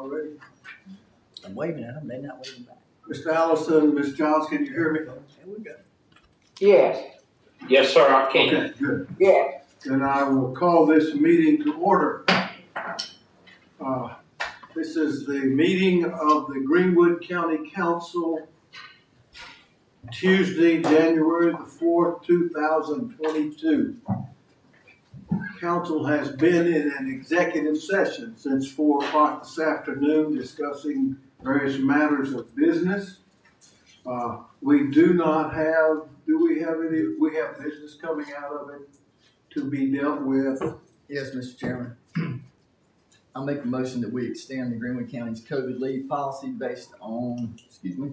already. I'm waving at them, they're not waving back. Mr. Allison, Ms. Giles, can you hear me? There we go. Yes, Yes, sir, I can. Okay, good. yes. Then I will call this meeting to order. Uh, This is the meeting of the Greenwood County Council, Tuesday, January the fourth, two thousand twenty-two. Council has been in an executive session since four o'clock this afternoon discussing various matters of business. Uh, We do not have, do we have any, we have business coming out of it to be dealt with? Yes, Mr. Chairman. I'll make a motion that we extend the Greenwood County's COVID leave policy based on, excuse me,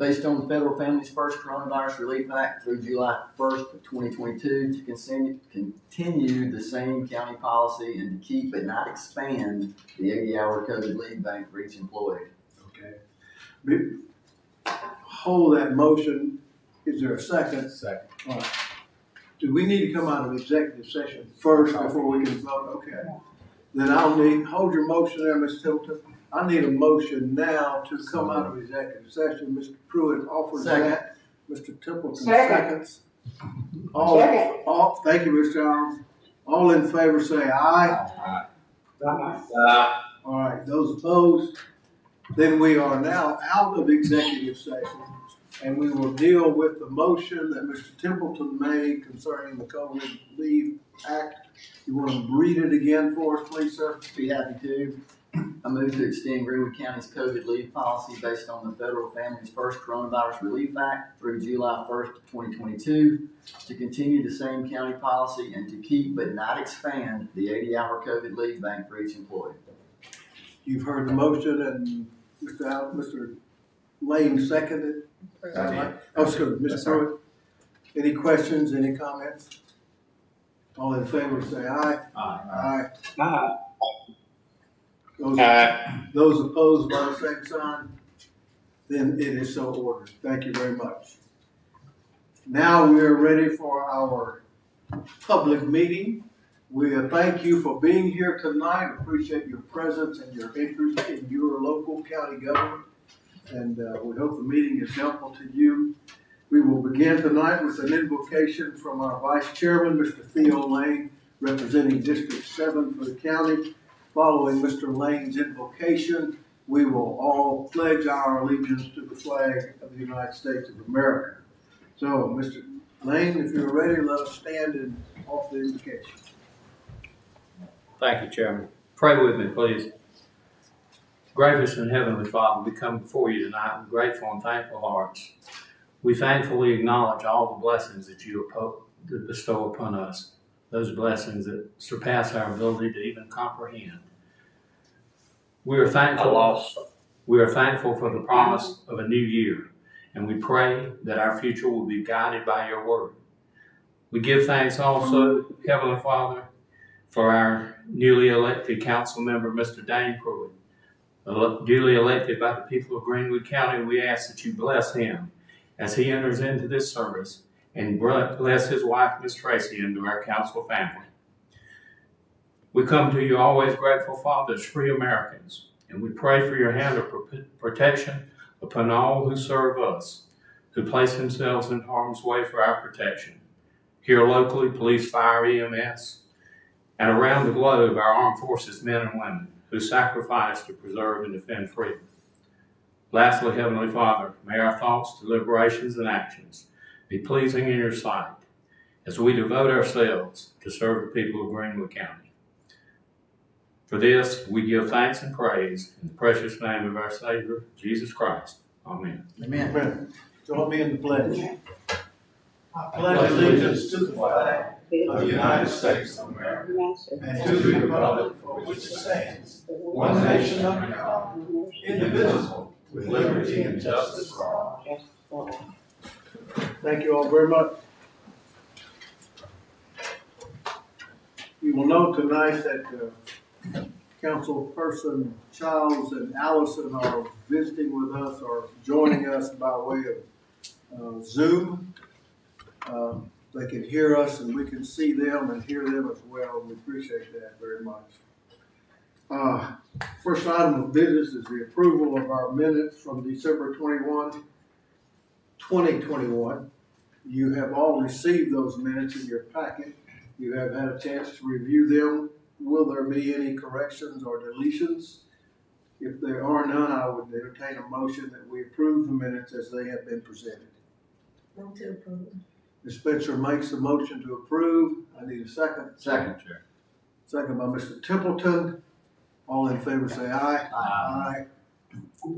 based on the Federal Families First Coronavirus Relief Act through July first of twenty twenty-two to continue, continue the same county policy and to keep but not expand the eighty-hour COVID leave bank for each employee. Okay. Be- Hold that motion. Is there a second? Second. Do we need to come out of executive session first before we can vote? Okay. Then I'll need, hold your motion there, Ms. Tilton. I need a motion now to come out of executive session. Mr. Pruitt offers that. Mr. Templeton Second. seconds. All, Second. all, thank you, Mr. Jones. All in favor say aye. Uh, All right, those opposed? Then we are now out of executive session, and we will deal with the motion that Mr. Templeton made concerning the COVID leave act. You want to read it again for us, please, sir? Be happy to. I move to extend Greenwood County's COVID leave policy based on the Federal Families First Coronavirus Relief Act through July first, twenty twenty-two, to continue the same county policy and to keep but not expand the eighty-hour COVID leave bank for each employee. You've heard the motion, and Mr. Al, Mr. Lane seconded. Is that right? Oh, sure, Mr. Pruitt. Any questions, any comments? All in favor, say aye. Aye. Aye. Those uh, Those opposed by the same sign, then it is so ordered. Thank you very much. Now we are ready for our public meeting. We uh, thank you for being here tonight. Appreciate your presence and your interest in your local county government. And uh, we hope the meeting is helpful to you. We will begin tonight with an invocation from our Vice Chairman, Mr. Theo Lane, representing District Seven for the county. Following Mr. Lane's invocation, we will all pledge our allegiance to the flag of the United States of America. So, Mr. Lane, if you're ready, let us stand and offer the invocation. Thank you, Chairman. Pray with me, please. Gracious and Heavenly Father, we come before you tonight with grateful and thankful hearts. We thankfully acknowledge all the blessings that you bestow upon us, those blessings that surpass our ability to even comprehend. We are thankful. We are thankful for the promise of a new year, and we pray that our future will be guided by your word. We give thanks also, Heavenly Father, for our newly elected council member, Mr. Dane Pruitt. Duly elected by the people of Greenwood County, we ask that you bless him as he enters into this service and bless his wife, Miss Tracy, into our council family. We come to you always grateful, Father, free Americans, and we pray for your hand of protection upon all who serve us, who place themselves in harm's way for our protection. Here locally, police, fire, EMS, and around the globe, our armed forces, men and women, who sacrifice to preserve and defend freedom. Lastly, Heavenly Father, may our thoughts, deliberations, and actions be pleasing in your sight as we devote ourselves to serve the people of Greenwood County. For this, we give thanks and praise in the precious name of our Savior, Jesus Christ. Amen. Amen. Amen. Join me in the pledge. I pledge allegiance to the flag of the United States of America and to the republic for which it stands, one nation under God, indivisible, with liberty and justice for all. Thank you all very much. You will know tonight that uh, Councilperson Childs and Allison are visiting with us or joining us by way of uh, Zoom. Um, They can hear us and we can see them and hear them as well. We appreciate that very much. Uh, first item of business is the approval of our minutes from December 21, 2021. You have all received those minutes in your packet. You have had a chance to review them. Will there be any corrections or deletions? If there are none, I would entertain a motion that we approve the minutes as they have been presented. Move to approve. Ms. Spencer makes the motion to approve. I need a second. Second, Chair. Second by Mr. Templeton. All in favor say aye. Aye. Aye,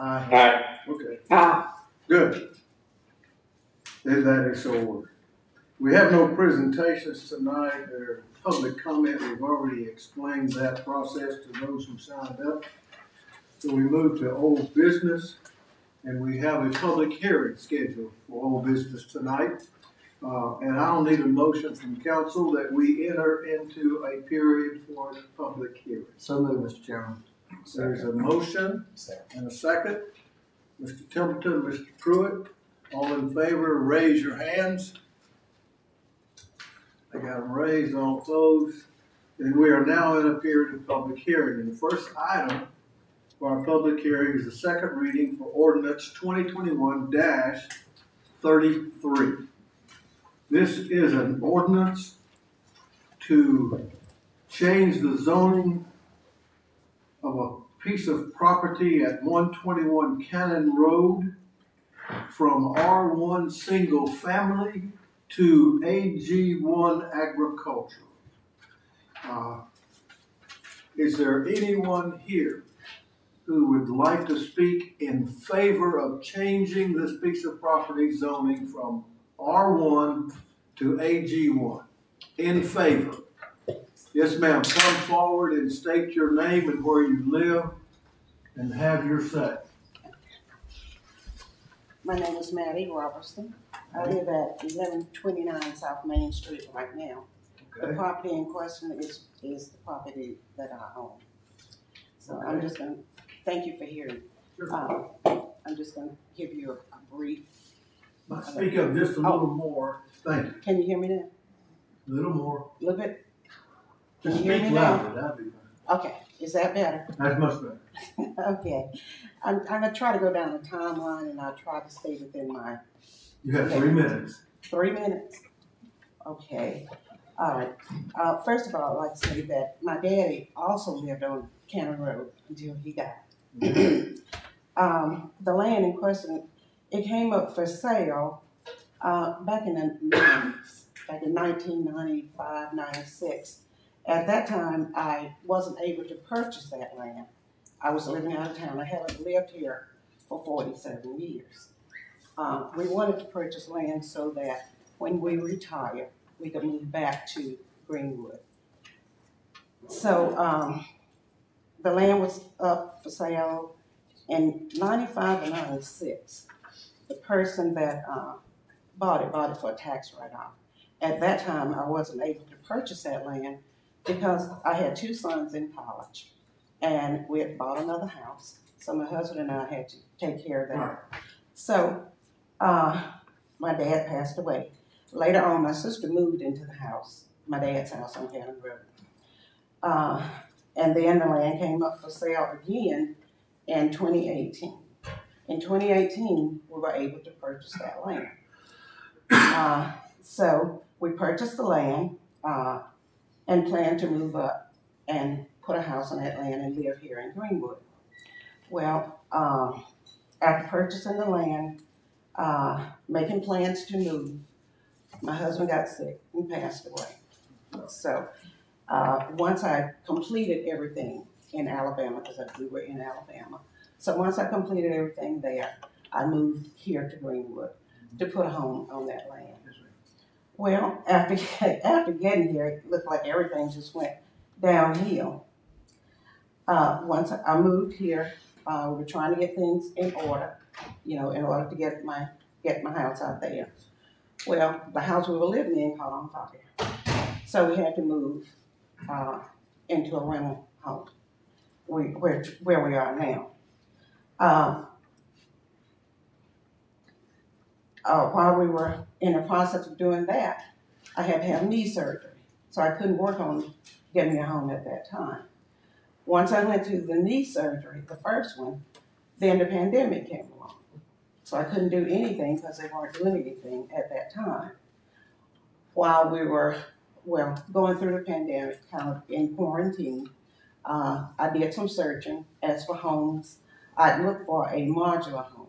Aye. okay, Aye. good. Then that is so ordered. We have no presentations tonight, or public comment, we've already explained that process to those who signed up. So we move to old business, and we have a public hearing scheduled for old business tonight. Uh, and I'll need a motion from council that we enter into a period for public hearing. So moved, Mr. Chairman. There's a motion and a second. Mr. Templeton, Mr. Pruitt, all in favor, raise your hands. I got them raised, all opposed. And we are now in a period of public hearing. And the first item for our public hearing is the second reading for ordinance 2021-33. This is an ordinance to change the zoning of a piece of property at one twenty-one Cannon Road from R one single family to AG one agricultural. Uh, Is there anyone here who would like to speak in favor of changing this piece of property zoning from R one to AG one? In favor? Yes, ma'am. Come forward and state your name and where you live and have your say. My name is Maddie Robertson. I live at eleven twenty-nine South Main Street right now. The property in question is, is the property that I own. So I'm just gonna, thank you for hearing. Uh, I'm just gonna give you a a brief, Speak up just a little more. Thank you. can you hear me now? A little more. A little bit? Can Just you hear speak me now? louder. That'd be fine. Okay, is that better? That's much better. Okay. I'm, I'm gonna try to go down the timeline and I'll try to stay within my You have three minutes. Three minutes? Okay, all right. Uh, first of all, I'd like to say that my daddy also lived on Cannon Road until he died. Um, the land in question, it came up for sale, uh, back in the nineties, back in 1995, 96. At that time, I wasn't able to purchase that land. I was living out of town. I haven't lived here for forty-seven years. Uh, we wanted to purchase land so that when we retire, we could move back to Greenwood. So, um, the land was up for sale in ninety-five and ninety-six. The person that, uh, bought it, bought it for a tax write-off. At that time, I wasn't able to purchase that land because I had two sons in college. And we had bought another house, so my husband and I had to take care of that. So, uh, my dad passed away. Later on, my sister moved into the house, my dad's house on Cannon Road. Uh, and then the land came up for sale again in 2018. In 2018, we were able to purchase that land. Uh, so we purchased the land uh, and plan to move up and put a house on that land and live here in Greenwood. Well, um, after purchasing the land, uh, making plans to move, my husband got sick and passed away. So, uh, once I completed everything in Alabama, because we were in Alabama, so once I completed everything there, I moved here to Greenwood to put a home on that land. Well, after after getting here, it looked like everything just went downhill. Uh, once I moved here, uh, we were trying to get things in order, you know, in order to get my get my house out there. Well, the house we were living in caught on fire, so we had to move uh, into a rental home, we, where where we are now. Um, uh, while we were in the process of doing that, I had to have knee surgery, so I couldn't work on getting a home at that time. Once I went through the knee surgery, the first one, then the pandemic came along. So I couldn't do anything because they weren't doing anything at that time. While we were, well, going through the pandemic, kind of in quarantine, uh, I did some searching. As for homes, I looked for a modular home.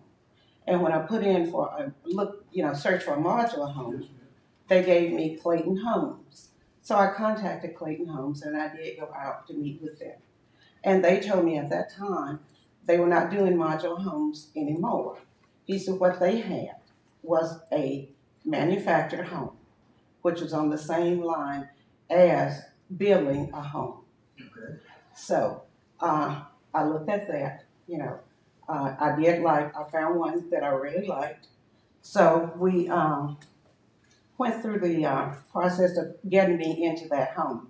And when I put in for a look, you know, search for a modular home, they gave me Clayton Homes. So I contacted Clayton Homes and I did go out to meet with them. And they told me at that time they were not doing modular homes anymore. He said what they had was a manufactured home, which was on the same line as building a home. Okay. So uh, I looked at that, you know. Uh, I did like, I found one that I really liked. So we um, went through the uh, process of getting me into that home.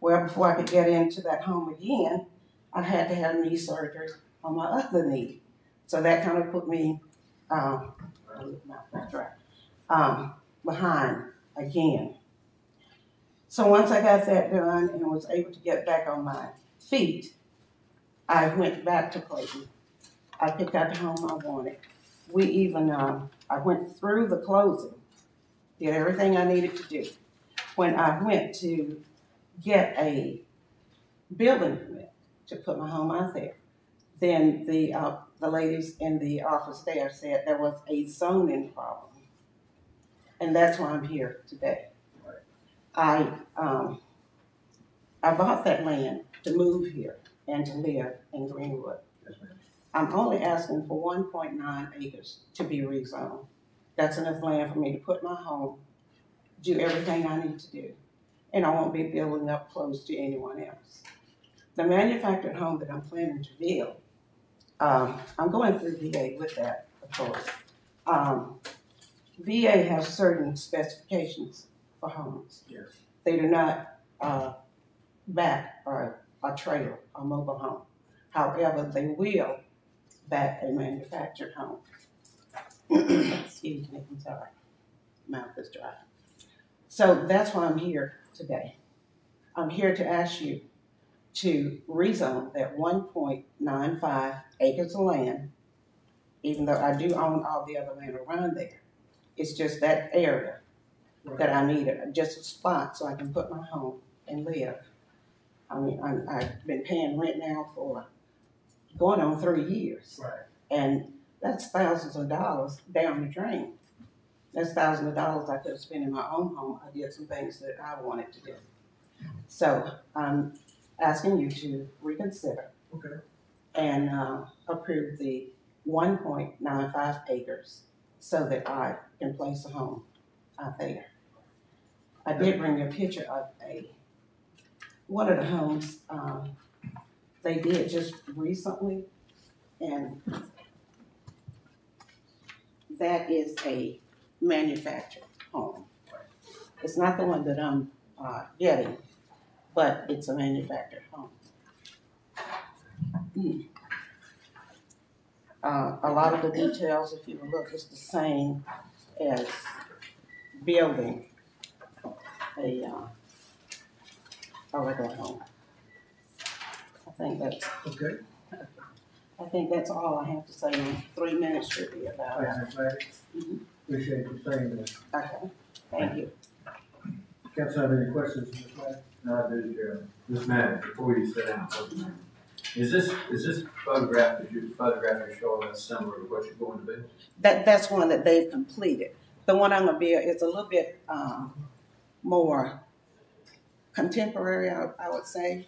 Well, before I could get into that home again, I had to have knee surgery on my other knee. So that kind of put me um, um, behind again. So once I got that done and was able to get back on my feet, I went back to Clayton. I picked out the home I wanted. We even, um, I went through the closing, did everything I needed to do. When I went to get a building permit to put my home out there, then the, uh, the ladies in the office there said there was a zoning problem. And that's why I'm here today. I, um, I bought that land to move here and to live in Greenwood. I'm only asking for one point nine acres to be rezoned. That's enough land for me to put my home, do everything I need to do, and I won't be building up close to anyone else. The manufactured home that I'm planning to build, um, I'm going through VA with that, of course. Um, VA has certain specifications for homes. Yes. They do not, uh, back a, a trailer, a mobile home. However, they will back a manufactured home. Excuse me, I'm sorry. Mouth is dry. So that's why I'm here today. I'm here to ask you to rezone that one point nine five acres of land, even though I do own all the other land around there. It's just that area that I need, just a spot so I can put my home and live. I mean, I'm, I've been paying rent now for going on three years. Right. And that's thousands of dollars down the drain. That's thousands of dollars I could have spent in my own home. I did some things that I wanted to do. So I'm asking you to reconsider Okay. and uh, approve the one point nine five acres so that I can place a home out there. I did bring you a picture of a, one of the homes, um, they did just recently, and that is a manufactured home. It's not the one that I'm, uh, getting, but it's a manufactured home. Hmm. Uh, a lot of the details, if you look, is the same as building a, uh, a regular home. I think that's, Okay. I think that's all I have to say, in three minutes should be about it. Thanks, Ms. Mack. Mhm. Appreciate you saying that. Okay, thank you. Council have any questions, Ms. Mack? No, I do, Chairman. Ms. Madden, before you sit down, is this, is this photograph that you, photograph you're showing us similar to what you're going to be? That, that's one that they've completed. The one I'm gonna build is a little bit, um, more contemporary, I, I would say.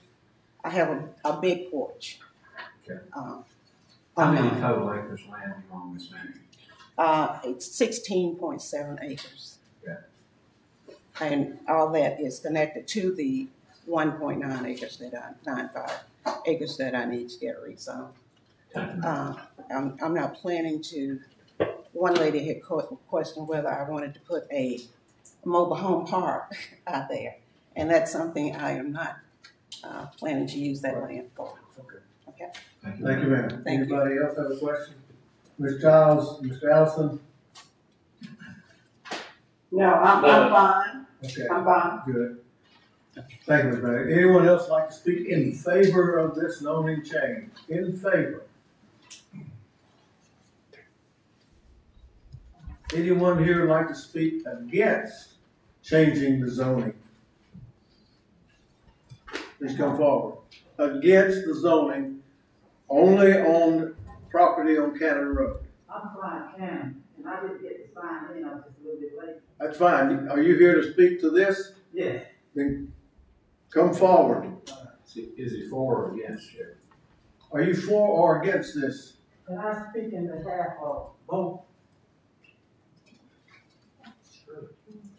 I have a, a big porch. Okay. Um, How many uh, total acres of land you own, Ms. Madden? Uh, it's sixteen point seven acres. Yeah. And all that is connected to the one point nine acres that I, nine five acres that I need to get rezoned. Uh, I'm, I'm not planning to, one lady had que- questioned whether I wanted to put a mobile home park out there. And that's something I am not, uh, planning to use that land for. Okay. Okay. Thank you. Thank you, ma'am. Thank you. Anybody else have a question? Ms. Childs, Mr. Allison? No, I'm, I'm fine. Okay, I'm fine. good. Thank you, Ms. Bennett. Anyone else like to speak in favor of this zoning change? In favor? Anyone here like to speak against changing the zoning? Please come forward. Against the zoning only on property on Cannon Road. I'm Brian Cannon, and I didn't get to sign in, I was just a little bit late. That's fine. Are you here to speak to this? Yes. Then come forward. Is he for or against, Sheriff? Are you for or against this? Can I speak in behalf of both?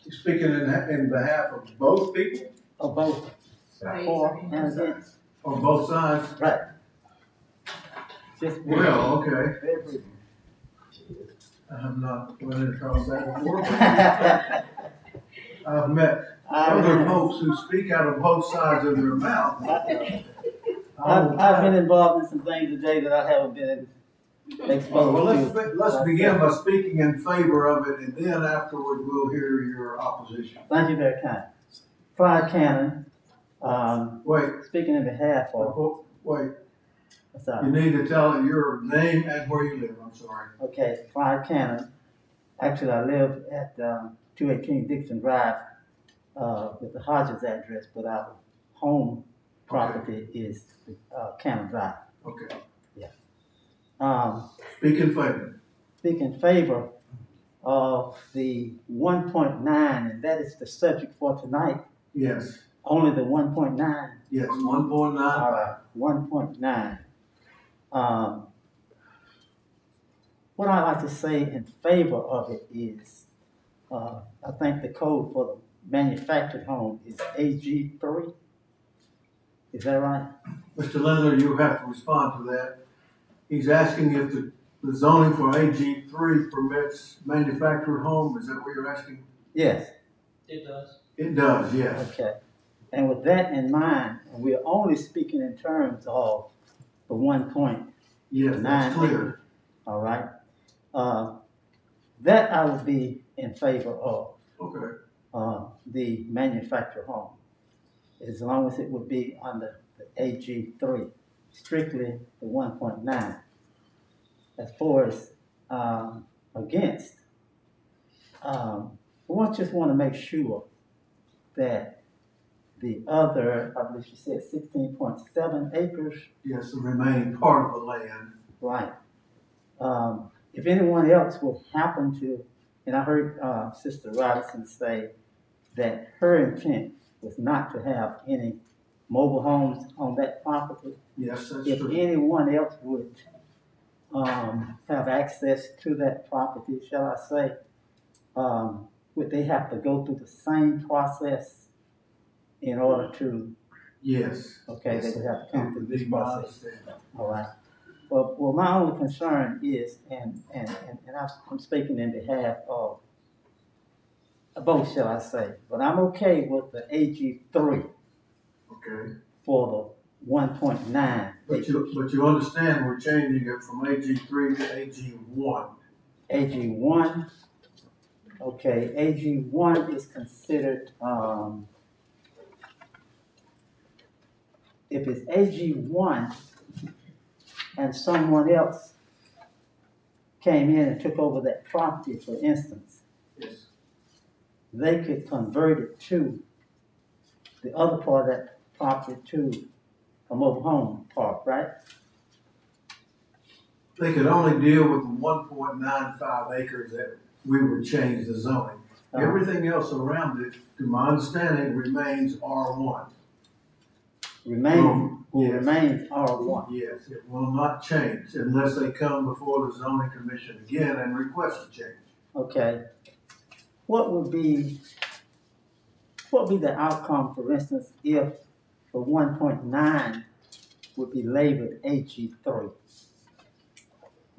You Speaking in, in behalf of both people, Or both, for and against. on oh, both sides? Right. Just. Well, okay. Very. I have not run across that before. I've met other I've, folks who speak out of both sides of their mouth. I've, oh, I've been involved in some things today that I haven't been Well, exposed to. let's, let's begin by speaking in favor of it, and then afterward, we'll hear your opposition. Thank you very kind. Friar Cannon, um, Wait, speaking in behalf of, wait, what's up? you need to tell your name and where you live, I'm sorry. okay, Friar Cannon. Actually, I live at, um, two eighteen Dixon Drive, uh, with the Hodges address, but our home property is, uh, Cannon Drive. Okay, Yeah. Um, speak in favor. speak in favor of the one point nine, and that is the subject for tonight, Yes, only the one point nine. yes, one point nine All five. right, one point nine. Um, what I like to say in favor of it is, uh, I think the code for the manufactured home is AG three. Is that right? Mr. Lindler, you have to respond to that. He's asking if the, the zoning for AG three permits manufactured home, is that what you're asking? Yes, It does. It does, yes. okay. And with that in mind, and we're only speaking in terms of the one point Yes, that's clear. All right. Uh, that I would be in favor of, Okay, uh, the manufactured home. As long as it would be under the AG three, strictly the one point nine. As far as, um, against, um, we just wanna make sure that the other, I believe she said sixteen point seven acres yes, the remaining part of the land. Right. Um, if anyone else would happen to, and I heard, uh, Sister Robinson say that her intent was not to have any mobile homes on that property. Yes, that's If true. anyone else would, um, have access to that property, shall I say, um, would they have to go through the same process in order to, Yes. okay, they would have to come through this process? All right. Well, well, my only concern is, and, and, and, and I'm, I'm speaking in behalf of both, shall I say, but I'm okay with the AG three Okay, for the one point nine. but you, but you understand we're changing it from AG three to AG one. AG one, okay, AG one is considered, um, if it's AG one and someone else came in and took over that property, for instance, Yes. they could convert it to the other part of that property to a mobile home park, right? They could only deal with the one point nine five acres that we would change the zoning. Uh, Everything else around it, to my understanding, remains R one. Remain, will Yes. remain R one. Yes, it will not change unless they come before the zoning commission again and request a change. Okay. What would be, what would be the outcome, for instance, if the one point nine would be labeled AG three?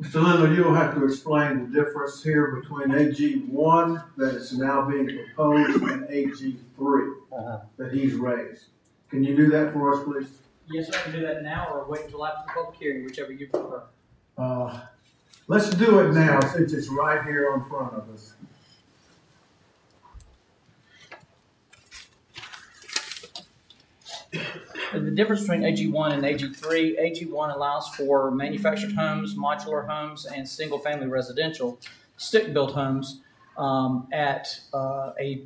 Mr. Lindler, you'll have to explain the difference here between AG one that is now being proposed and AG three Uh, that he's raised. Can you do that for us, please? Yes, I can do that now or wait until after the public hearing, whichever you prefer. Uh, let's do it now since it's right here in front of us. The difference between AG one and AG three, AG one allows for manufactured homes, modular homes, and single-family residential stick-built homes um, at uh, a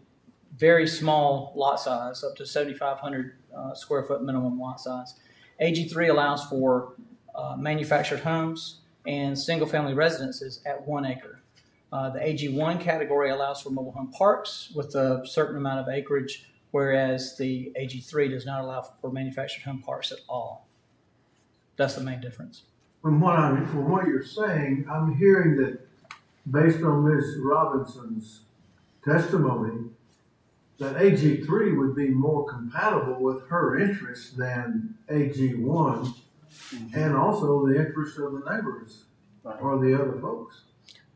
very small lot size, up to seventy-five hundred uh, square foot minimum lot size. AG three allows for uh, manufactured homes and single-family residences at one acre. Uh, the AG one category allows for mobile home parks with a certain amount of acreage whereas the AG3 does not allow for manufactured home parks at all. That's the main difference. From what I'm, from what you're saying, I'm hearing that based on Ms. Robinson's testimony, that AG three would be more compatible with her interests than AG one, and also the interests of the neighbors or the other folks.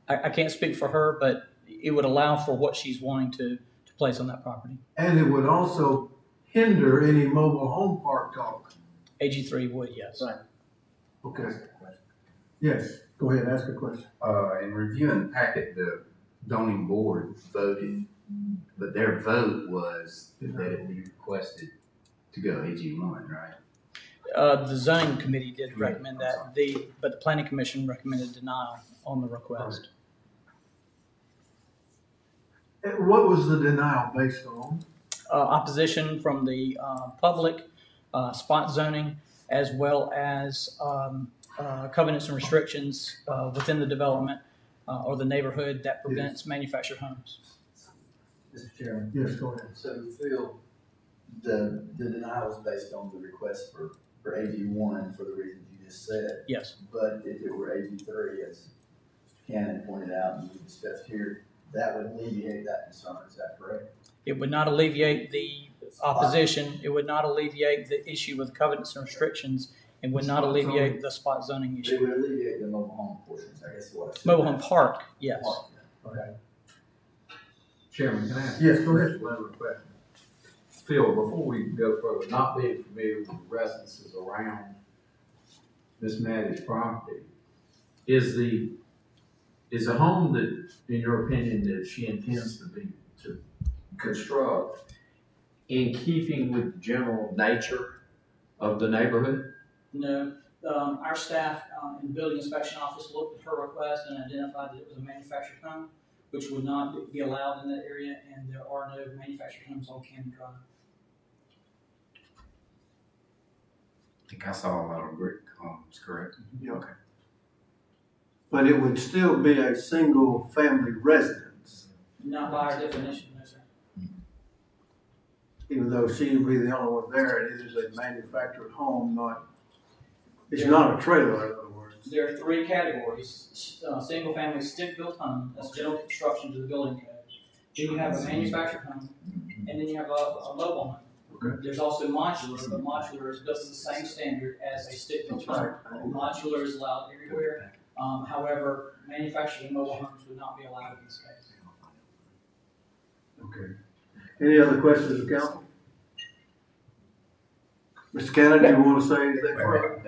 I, I can't speak for her, but it would allow for what she's wanting to, to place on that property. And it would also hinder any mobile home park talk. AG3 would, yes. Okay. Yes, go ahead, ask a question. Uh, in reviewing the packet, the zoning board voted, but their vote was that it be requested to go AG one, right? Uh, the zoning committee did recommend that, the, but the planning commission recommended denial on the request. And what was the denial based on? uh, opposition from the uh, public, uh, spot zoning, as well as um, uh, covenants and restrictions uh, within the development uh, or the neighborhood that prevents manufactured homes. Mr. Chairman, Yes, go ahead. so Phil, the, the denial was based on the request for, for AG one for the reasons you just said. Yes, But if it were AG three, as Mr. Cannon pointed out and we discussed here, that would alleviate that concern, is that correct? it would not alleviate the opposition. It would not alleviate the issue with covenants and restrictions. It would not alleviate the spot zoning issue. It issue. would alleviate the mobile home portions, I guess is what I said. Mobile home park, yes. Park, Okay. Chairman, can I ask? Yes, go ahead. One other question. Phil, before we go further, not being familiar with the residences around Miss Maddie's property, is the, is the home that, in your opinion, that she intends to be, to construct in keeping with the general nature of the neighborhood? No, um, our staff um, in the building inspection office looked at her request and identified that it was a manufactured home, which would not be allowed in that area, and there are no manufactured homes on Cannon Drive. I think I saw a lot of brick homes, correct? Mm-hmm. Yeah. Okay. But it would still be a single family residence, Not by our definition, no, sir. even though she would be the only one there, and it is a manufactured home, not, it's not a trailer, in other words. There are three categories, uh, single-family stick-built home, that's general construction to the building code. Then you have a manufactured home, and then you have a, a mobile home. Okay. There's also modular, but modular is built to the same standard as a stick-built home. Modular is allowed everywhere, um, however, manufactured and mobile homes would not be allowed in this case. Okay. Any other questions of council? Mr. Cannon, do you want to say anything further?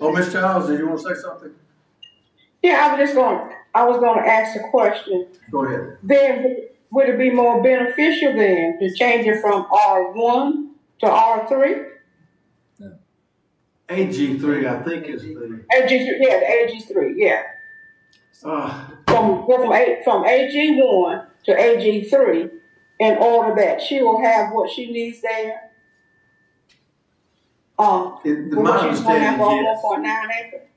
Oh, Ms. Childs, do you want to say something? Yeah, I was just going, I was gonna ask a question. Go ahead. Then, would it be more beneficial then to change it from R one to R three? AG three, I think is the, AG, yeah, the AG three, yeah. uh, From, from A, from AG one to AG three, in order that she will have what she needs there. Um, it, for my what she's going understanding, after one yes. point nine acres.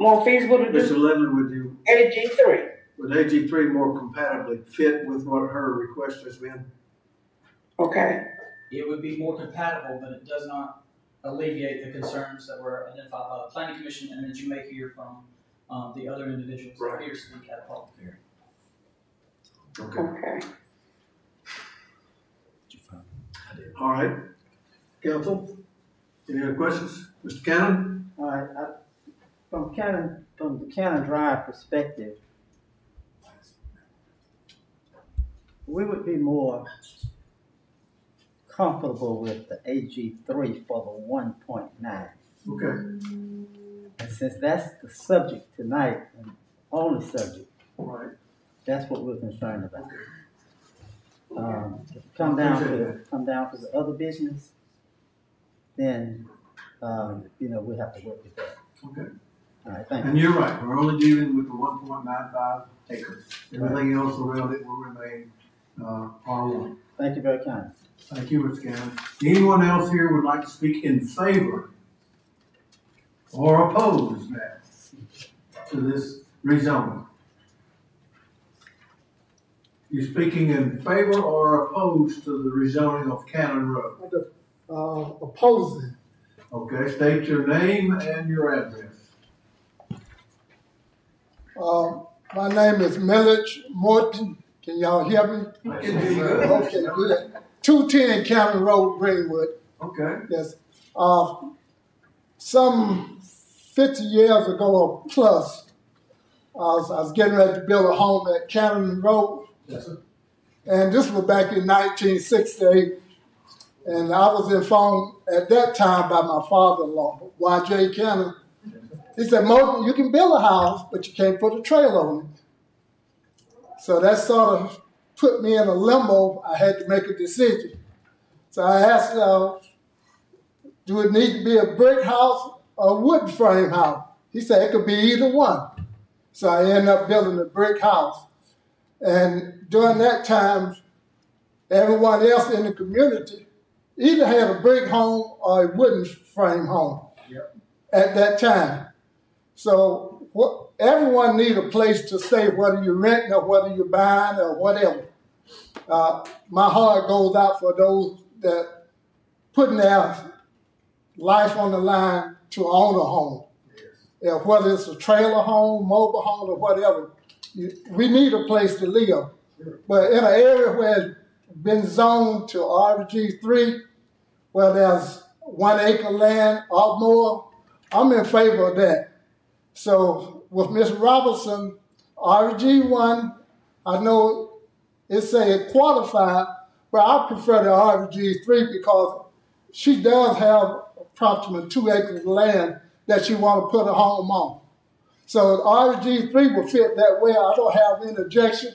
More feasible to Mr. do Lindler, would you, AG three. would AG three more compatibly fit with what her request has been? Okay, It would be more compatible, but it does not alleviate the concerns that were identified by the planning commission and that you may hear from, um, the other individuals that are Right. here speak at a public hearing. Okay. okay. All right. Council, any other questions? Mr. Cannon? All right, I, from Cannon, from the Cannon Drive perspective, we would be more comfortable with the AG three for the one point nine. Okay. And since that's the subject tonight, and only subject, All right. that's what we're concerned about. Um, if come down to, come down to the other business, then, um, you know, we have to work with that. Okay. All right, thank you. And you're right, we're only dealing with the one point nine five acres. Everything else around it will remain, uh, R one. Thank you very kind. Thank you, Mr. Cannon. Anyone else here would like to speak in favor or oppose that to this rezoning? You're speaking in favor or opposed to the rezoning of Cannon Road? Uh, opposing. Okay, state your name and your address. Uh, my name is Millage Morton. Can y'all hear me? I can hear you. Okay, good. Two ten County Road, Greenwood. Okay, Yes. Uh, some fifty years ago or plus, I was, I was getting ready to build a home at Cannon Road. yes, sir. And this was back in 1968. And I was informed at that time by my father-in-law, Y.J. Cannon. He said, Morton, you can build a house, but you can't put a trailer on it. So that sort of put me in a limbo. I had to make a decision. So I asked, uh, do it need to be a brick house or a wood frame house? He said it could be either one. So I ended up building a brick house. And during that time, everyone else in the community either had a brick home or a wooden frame home Yep. at that time. So what, everyone need a place to stay, whether you're renting or whether you're buying or whatever. Uh, my heart goes out for those that putting their life on the line to own a home. Yeah, whether it's a trailer home, mobile home, or whatever, you, we need a place to live. But in an area where it's been zoned to RG three, where there's one acre land or more, I'm in favor of that. So with Ms. Robinson, RG one, I know it say it qualified, but I prefer the RG three because she does have approximately two acres of land that she want to put a home on. So the RG three will fit that way. I don't have any objection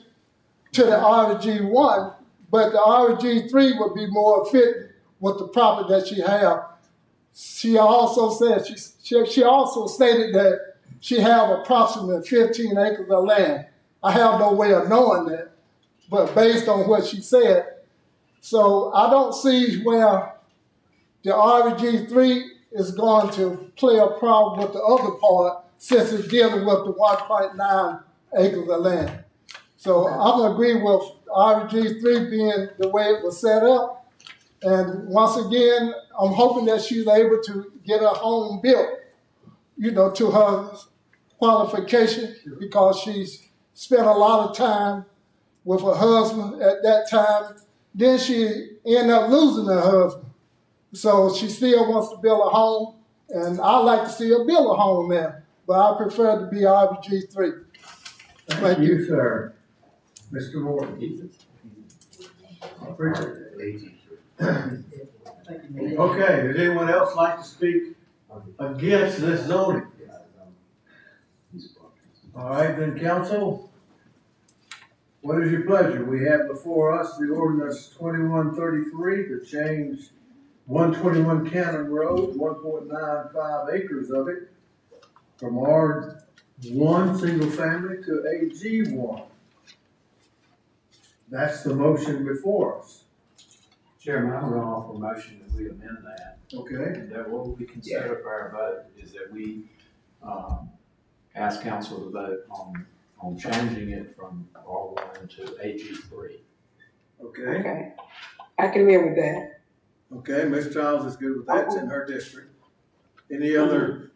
to the RG one, but the RG three would be more fit with the property that she have. She also said she she, she also stated that she have approximately 15 acres of land. I have no way of knowing that, but based on what she said, so I don't see where the AG three is going to play a problem with the other part since it's dealing with the 1.9 acres of land. So I'm gonna agree with AG three being the way it was set up. And once again, I'm hoping that she's able to get her home built, you know, to her qualification because she's spent a lot of time with her husband at that time. Then she ended up losing her husband. So she still wants to build a home, and I like to see her build a home there, but I prefer to be RBG three. Thank you, sir. Mr. Morton. I appreciate it. Okay, does anyone else like to speak against this zoning? All right, then, council. What is your pleasure? We have before us the ordinance twenty-one thirty-three to change one twenty-one Cannon Road, one point nine five acres of it, from R one, single family, to AG one. That's the motion before us, Chairman, I'm gonna offer a motion that we amend that. okay? And that what we consider for our vote is that we, um, ask council to vote on, on changing it from R one to AG three. Okay, Okay. I can live with that. okay, Ms. Childs is good with that, it's in her district. Any other,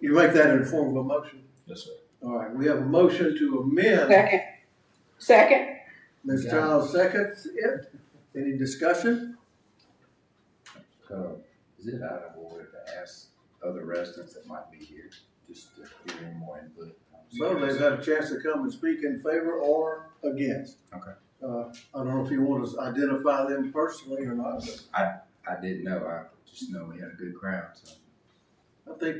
you make that in the form of a motion? Yes, sir. All right, we have a motion to amend. Second. Second? Ms. Childs seconds it. Any discussion? Uh, is it out of order to ask other residents that might be here, just to hear any more input? So they've had a chance to come and speak in favor or against. Okay. Uh, I don't know if you want to identify them personally or not, but I didn't know, I just know we had a good crowd, so, I think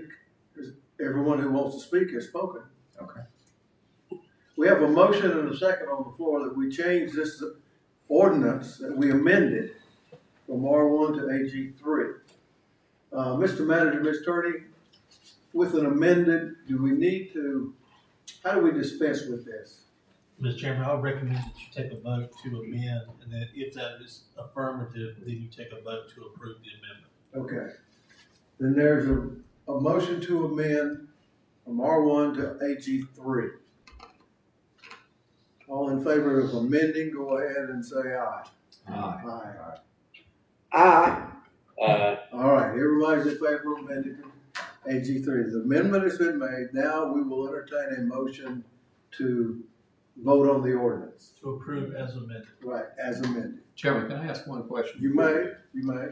everyone who wants to speak has spoken. okay. We have a motion and a second on the floor that we change this ordinance, that we amended from R one to AG three. Uh, Mr. Manager, Ms. Attorney, with an amended, do we need to, how do we dispense with this? Mr. Chairman, I would recommend that you take a vote to amend, and that if that is affirmative, then you take a vote to approve the amendment. Okay. Then there's a, a motion to amend from R one to AG three. All in favor of amending, go ahead and say aye. Aye. Aye. Aye. Uh, All right, everybody's in favor of amending AG three. The amendment has been made. Now we will entertain a motion to vote on the ordinance. To approve as amended. Right, as amended. Chairman, can I ask one question? You may, you may.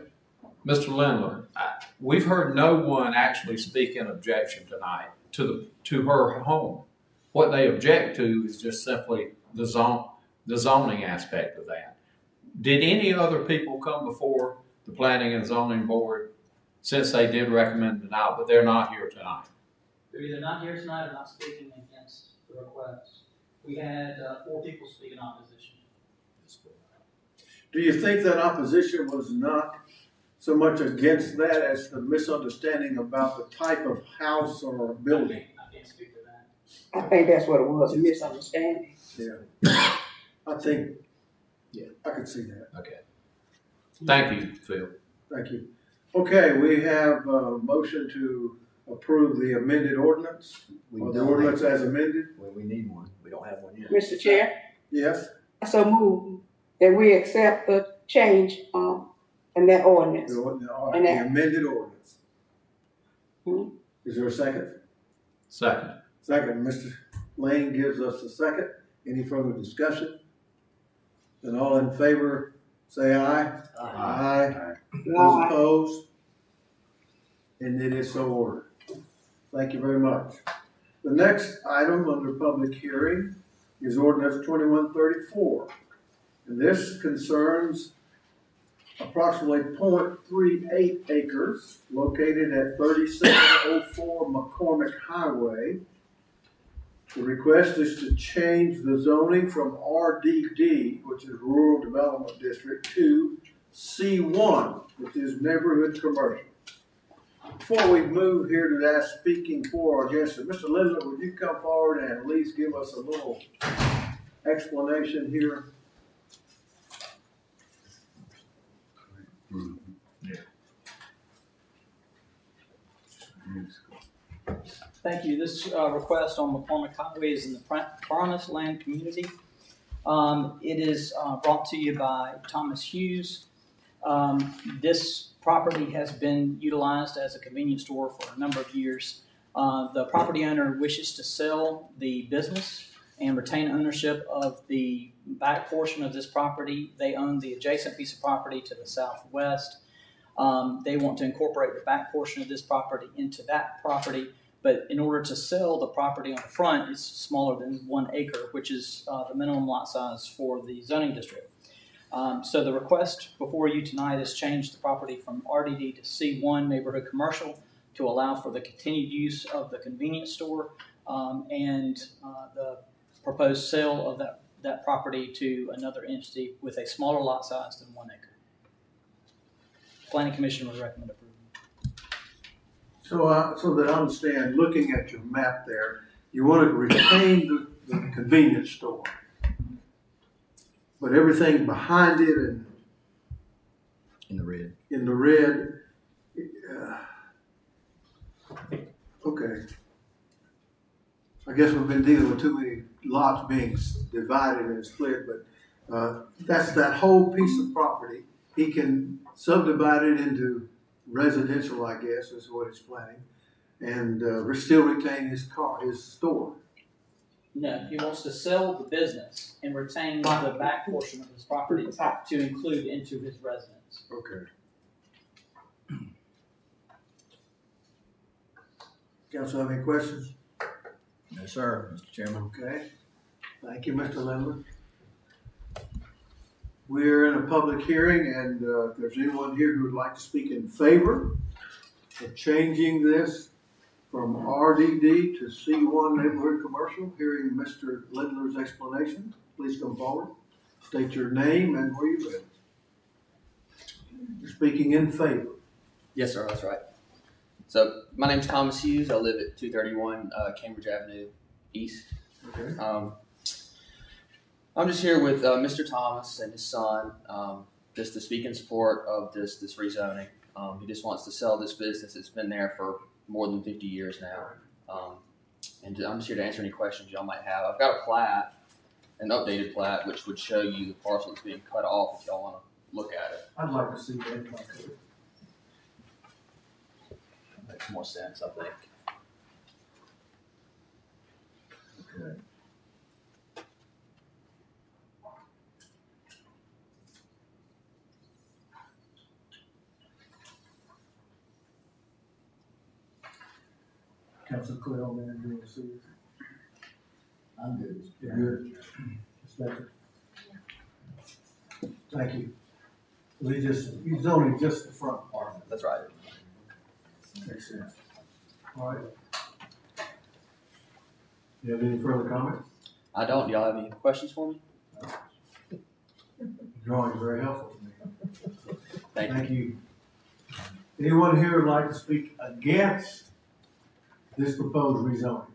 Mr. Lindler, I- we've heard no one actually speak in objection tonight to the, to her home. What they object to is just simply the zone, the zoning aspect of that. Did any other people come before the planning and zoning board since they did recommend it denial, but they're not here tonight? They're either not here tonight or not speaking against the request. We had uh, four people speak in opposition. Do you think that opposition was not so much against that as the misunderstanding about the type of house or building? I can't speak to that. I think that's what it was, a misunderstanding. Yeah. I think, yeah, I could see that. Okay. Thank you, Phil. Thank you. Okay, we have a motion to approve the amended ordinance, We or the don't ordinance as amended. Well, we need one. We don't have one yet. Mr. Chair, Yes? I so move that we accept the change, um, in that ordinance. The ord- all right, the amended ordinance. Hmm? Is there a second? Second. Second, Mr. Lane gives us a second. Any further discussion? Then all in favor, say aye. Aye. Those Aye. opposed? And it is so ordered. Thank you very much. The next item under public hearing is ordinance twenty-one thirty-four. And this concerns approximately 0.38 acres located at thirty-seven oh four McCormick Highway. The request is to change the zoning from RDD, which is Rural Development District, to C1, which is Neighborhood Commercial. Before we move here to that speaking for or Mr. Lindler, would you come forward and at least give us a little explanation here? Thank you. This uh, request on McCormick Highway is in the Pra- Land community. Um, It is uh, brought to you by Thomas Hughes. Um, This property has been utilized as a convenience store for a number of years. Uh, The property owner wishes to sell the business and retain ownership of the back portion of this property. They own the adjacent piece of property to the southwest. Um, They want to incorporate the back portion of this property into that property but in order to sell the property on the front, it's smaller than one acre, which is uh, the minimum lot size for the zoning district. Um, so the request before you tonight is change the property from RDD to C1 neighborhood commercial to allow for the continued use of the convenience store um, and uh, the proposed sale of that, that property to another entity with a smaller lot size than one acre. Planning Commission would recommend approval. So, uh, so that I understand, looking at your map there, you want to retain the, the convenience store. But everything behind it and In the red. in the red, uh, okay. I guess we've been dealing with too many lots being divided and split, but, uh, that's that whole piece of property. He can subdivide it into residential, I guess, is what he's planning, and, uh, re- still retain his car, his store. No, he wants to sell the business and retain the back portion of his property to include into his residence. Okay. Council have any questions? No, sir, Mr. Chairman. Okay, thank you, Mr. Lindler. We're in a public hearing, and uh, if there's anyone here who would like to speak in favor of changing this from RDD to C1 Neighborhood Commercial, hearing Mr. Lindler's explanation, please come forward. State your name and where you live. You're speaking in favor. Yes, sir, that's right. So my name's Thomas Hughes. I live at 231 uh, Cambridge Avenue East. Okay. Um, I'm just here with uh, Mr. Thomas and his son, um, just to speak in support of this this rezoning. Um, he just wants to sell this business. It's been there for more than 50 years now, um, and I'm just here to answer any questions y'all might have. I've got a plat, an updated plat, which would show you the parcel that's being cut off if y'all want to look at it. I'd like to see that. if Makes more sense, I think. Okay. Council clear on that, you want to? I'm good. You're good? Fletcher? Thank you. We just, he's only just the front part. That's right. Makes sense. All right. You have any further comments? I don't. Y'all have any questions for me? Drawing is very helpful to me. Thank you. Thank you. Anyone here would like to speak against this proposed rezoning?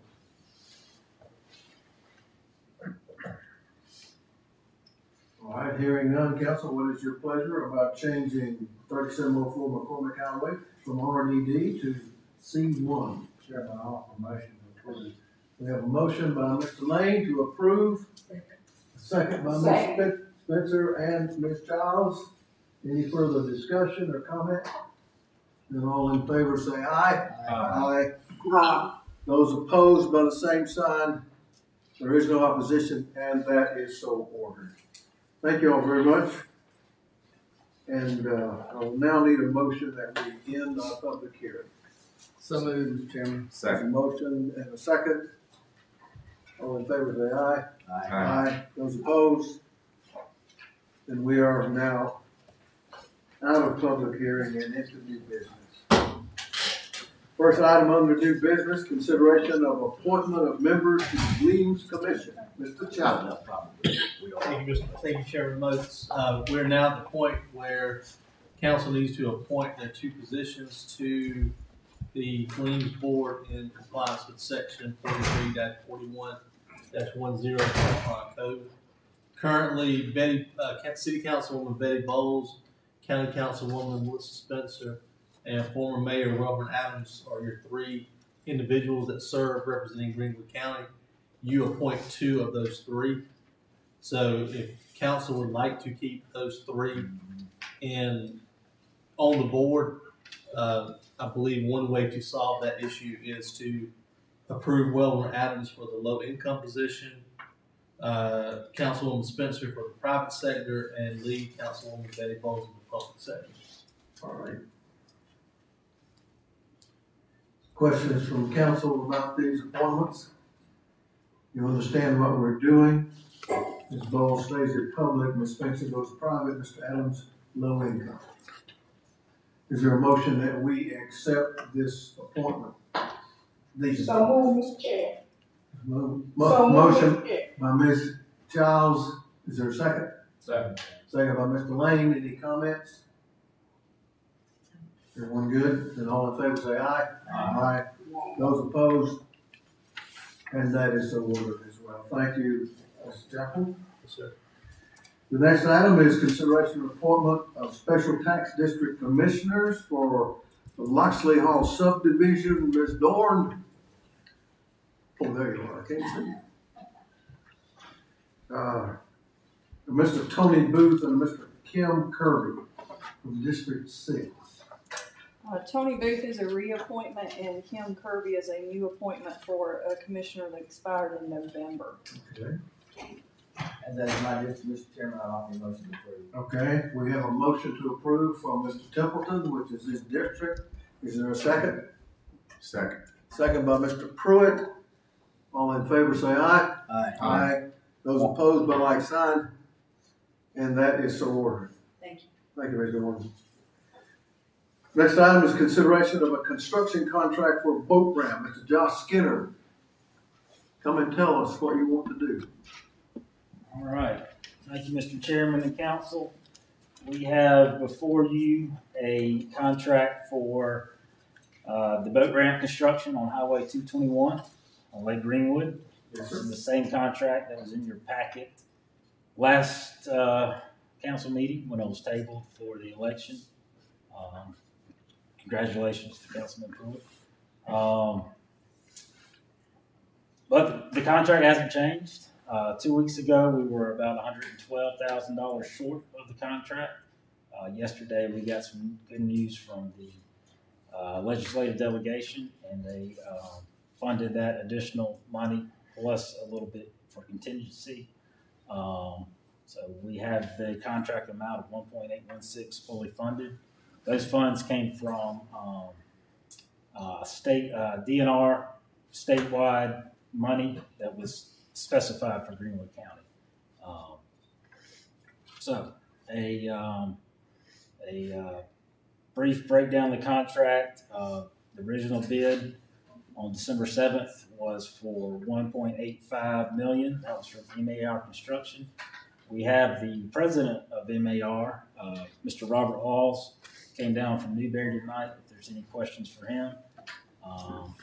All right, hearing none, council, what is your pleasure about changing thirty-seven oh four McCormick Highway from RDD to C one? Chairman, I offer a motion to approve. We have a motion by Mr. Lane to approve, a second by Ms. Second. Spencer and Ms. Childs. Any further discussion or comment? Then all in favor say aye. Aye. Uh, Those opposed by the same sign. There is no opposition, and that is so ordered. Thank you all very much. And, uh, I will now need a motion that we end our public hearing. So moved, Mr. Chairman. A motion and a second. All in favor say aye. Aye. Those opposed? Then we are now out of public hearing and into new business. First item under new business, consideration of appointment of members to the Gleams Commission. Mr. Chappell. Thank you, Mr. Thank you, Chairman Moates. Uh, we're now at the point where council needs to appoint their two positions to the Gleams Board in compliance with section forty-three forty-one one zero code. Currently, Betty, uh, City Councilwoman Betty Bowles, County Councilwoman Melissa Spencer, and former Mayor Robert Adams are your three individuals that serve representing Greenwood County. You appoint two of those three. So if council would like to keep those three in, on the board, uh, I believe one way to solve that issue is to approve Welborn Adams for the low income position, uh, Councilwoman Spencer for the private sector, and lead Councilwoman Betty Bowles in the public sector. All right. Questions from council about these appointments? You understand what we're doing? Ms. Ball stays at public, Ms. Spencer goes private, Mr. Adams, low income. Is there a motion that we accept this appointment? These. So move, Mr. Chair. Mo- So mo- move, Motion Mr. Chair. by Ms. Childs, is there a second? Second. Second by Mr. Lane, any comments? Everyone good? Then all in favor say aye. Aye. Those opposed? And that is so ordered as well. Thank you, Mr. Chappell. Yes, sir. The next item is consideration of appointment of special tax district commissioners for the Loxley Hall subdivision. Ms. Dorn? Oh, there you are, I can't see you. Uh, Mr. Tony Booth and Mr. Kim Kirby from District Six. Uh, Tony Booth is a reappointment and Kim Kirby is a new appointment for a commissioner that expired in November. Okay. As that is my district, Mr. Chairman, I offer a motion to approve. Okay, we have a motion to approve from Mr. Templeton, which is his district. Is there a second? Second. Second by Mr. Pruitt. All in favor say aye. Aye. Aye. Those opposed by like sign. And that is so ordered. Thank you. Thank you, Ms. Dorn. Next item is consideration of a construction contract for a boat ramp. Mr. Josh Skinner, come and tell us what you want to do. All right. Thank you, Mr. Chairman and council. we have before you a contract for, uh, the boat ramp construction on Highway two twenty-one on Lake Greenwood. This is the same contract that was in your packet last, uh, council meeting when it was tabled for the election. Um, Congratulations to Councilman Pruitt. Um, but the contract hasn't changed. Uh, two weeks ago, we were about hundred and twelve thousand dollars short of the contract. Uh, yesterday, we got some good news from the, uh, legislative delegation, and they, um, funded that additional money plus a little bit for contingency. Um, so we have the contract amount of one point eight one six fully funded. Those funds came from, um, uh, state, uh, DNR statewide money that was specified for Greenwood County. Um, so, a, um, a, uh, brief breakdown of the contract, uh, the original bid on December seventh was for one point eight five million, that was from MAR Construction. We have the president of MAR, uh, Mr. Robert Laws, came down from Newberry tonight. If there's any questions for him, um,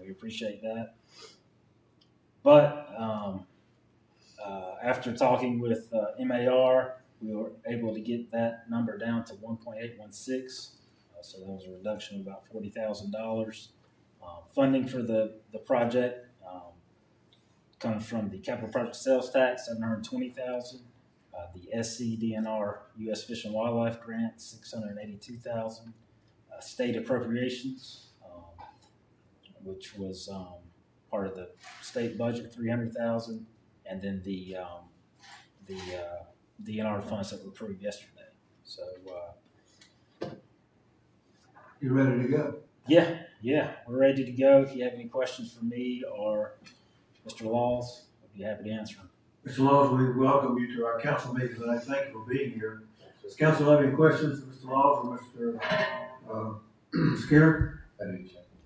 we appreciate that. But um, uh, after talking with uh, MAR, we were able to get that number down to 1.816. Uh, so that was a reduction of about $40,000. Um, funding for the, the project um, comes from the capital project sales tax, 720000 uh, the SCDNR U.S. Fish and Wildlife Grant, six hundred and eighty-two thousand. Uh, state appropriations, um, which was, um, part of the state budget, three hundred thousand. And then the, um, the, uh, DNR funds that were approved yesterday. So, uh, You ready to go? yeah, yeah, we're ready to go. If you have any questions for me or Mr. Laws, I'd be happy to answer them. Mr. Laws, we welcome you to our council meeting tonight. Thank you for being here. Does council have any questions for Mr. Laws or Mr. uh, Skinner?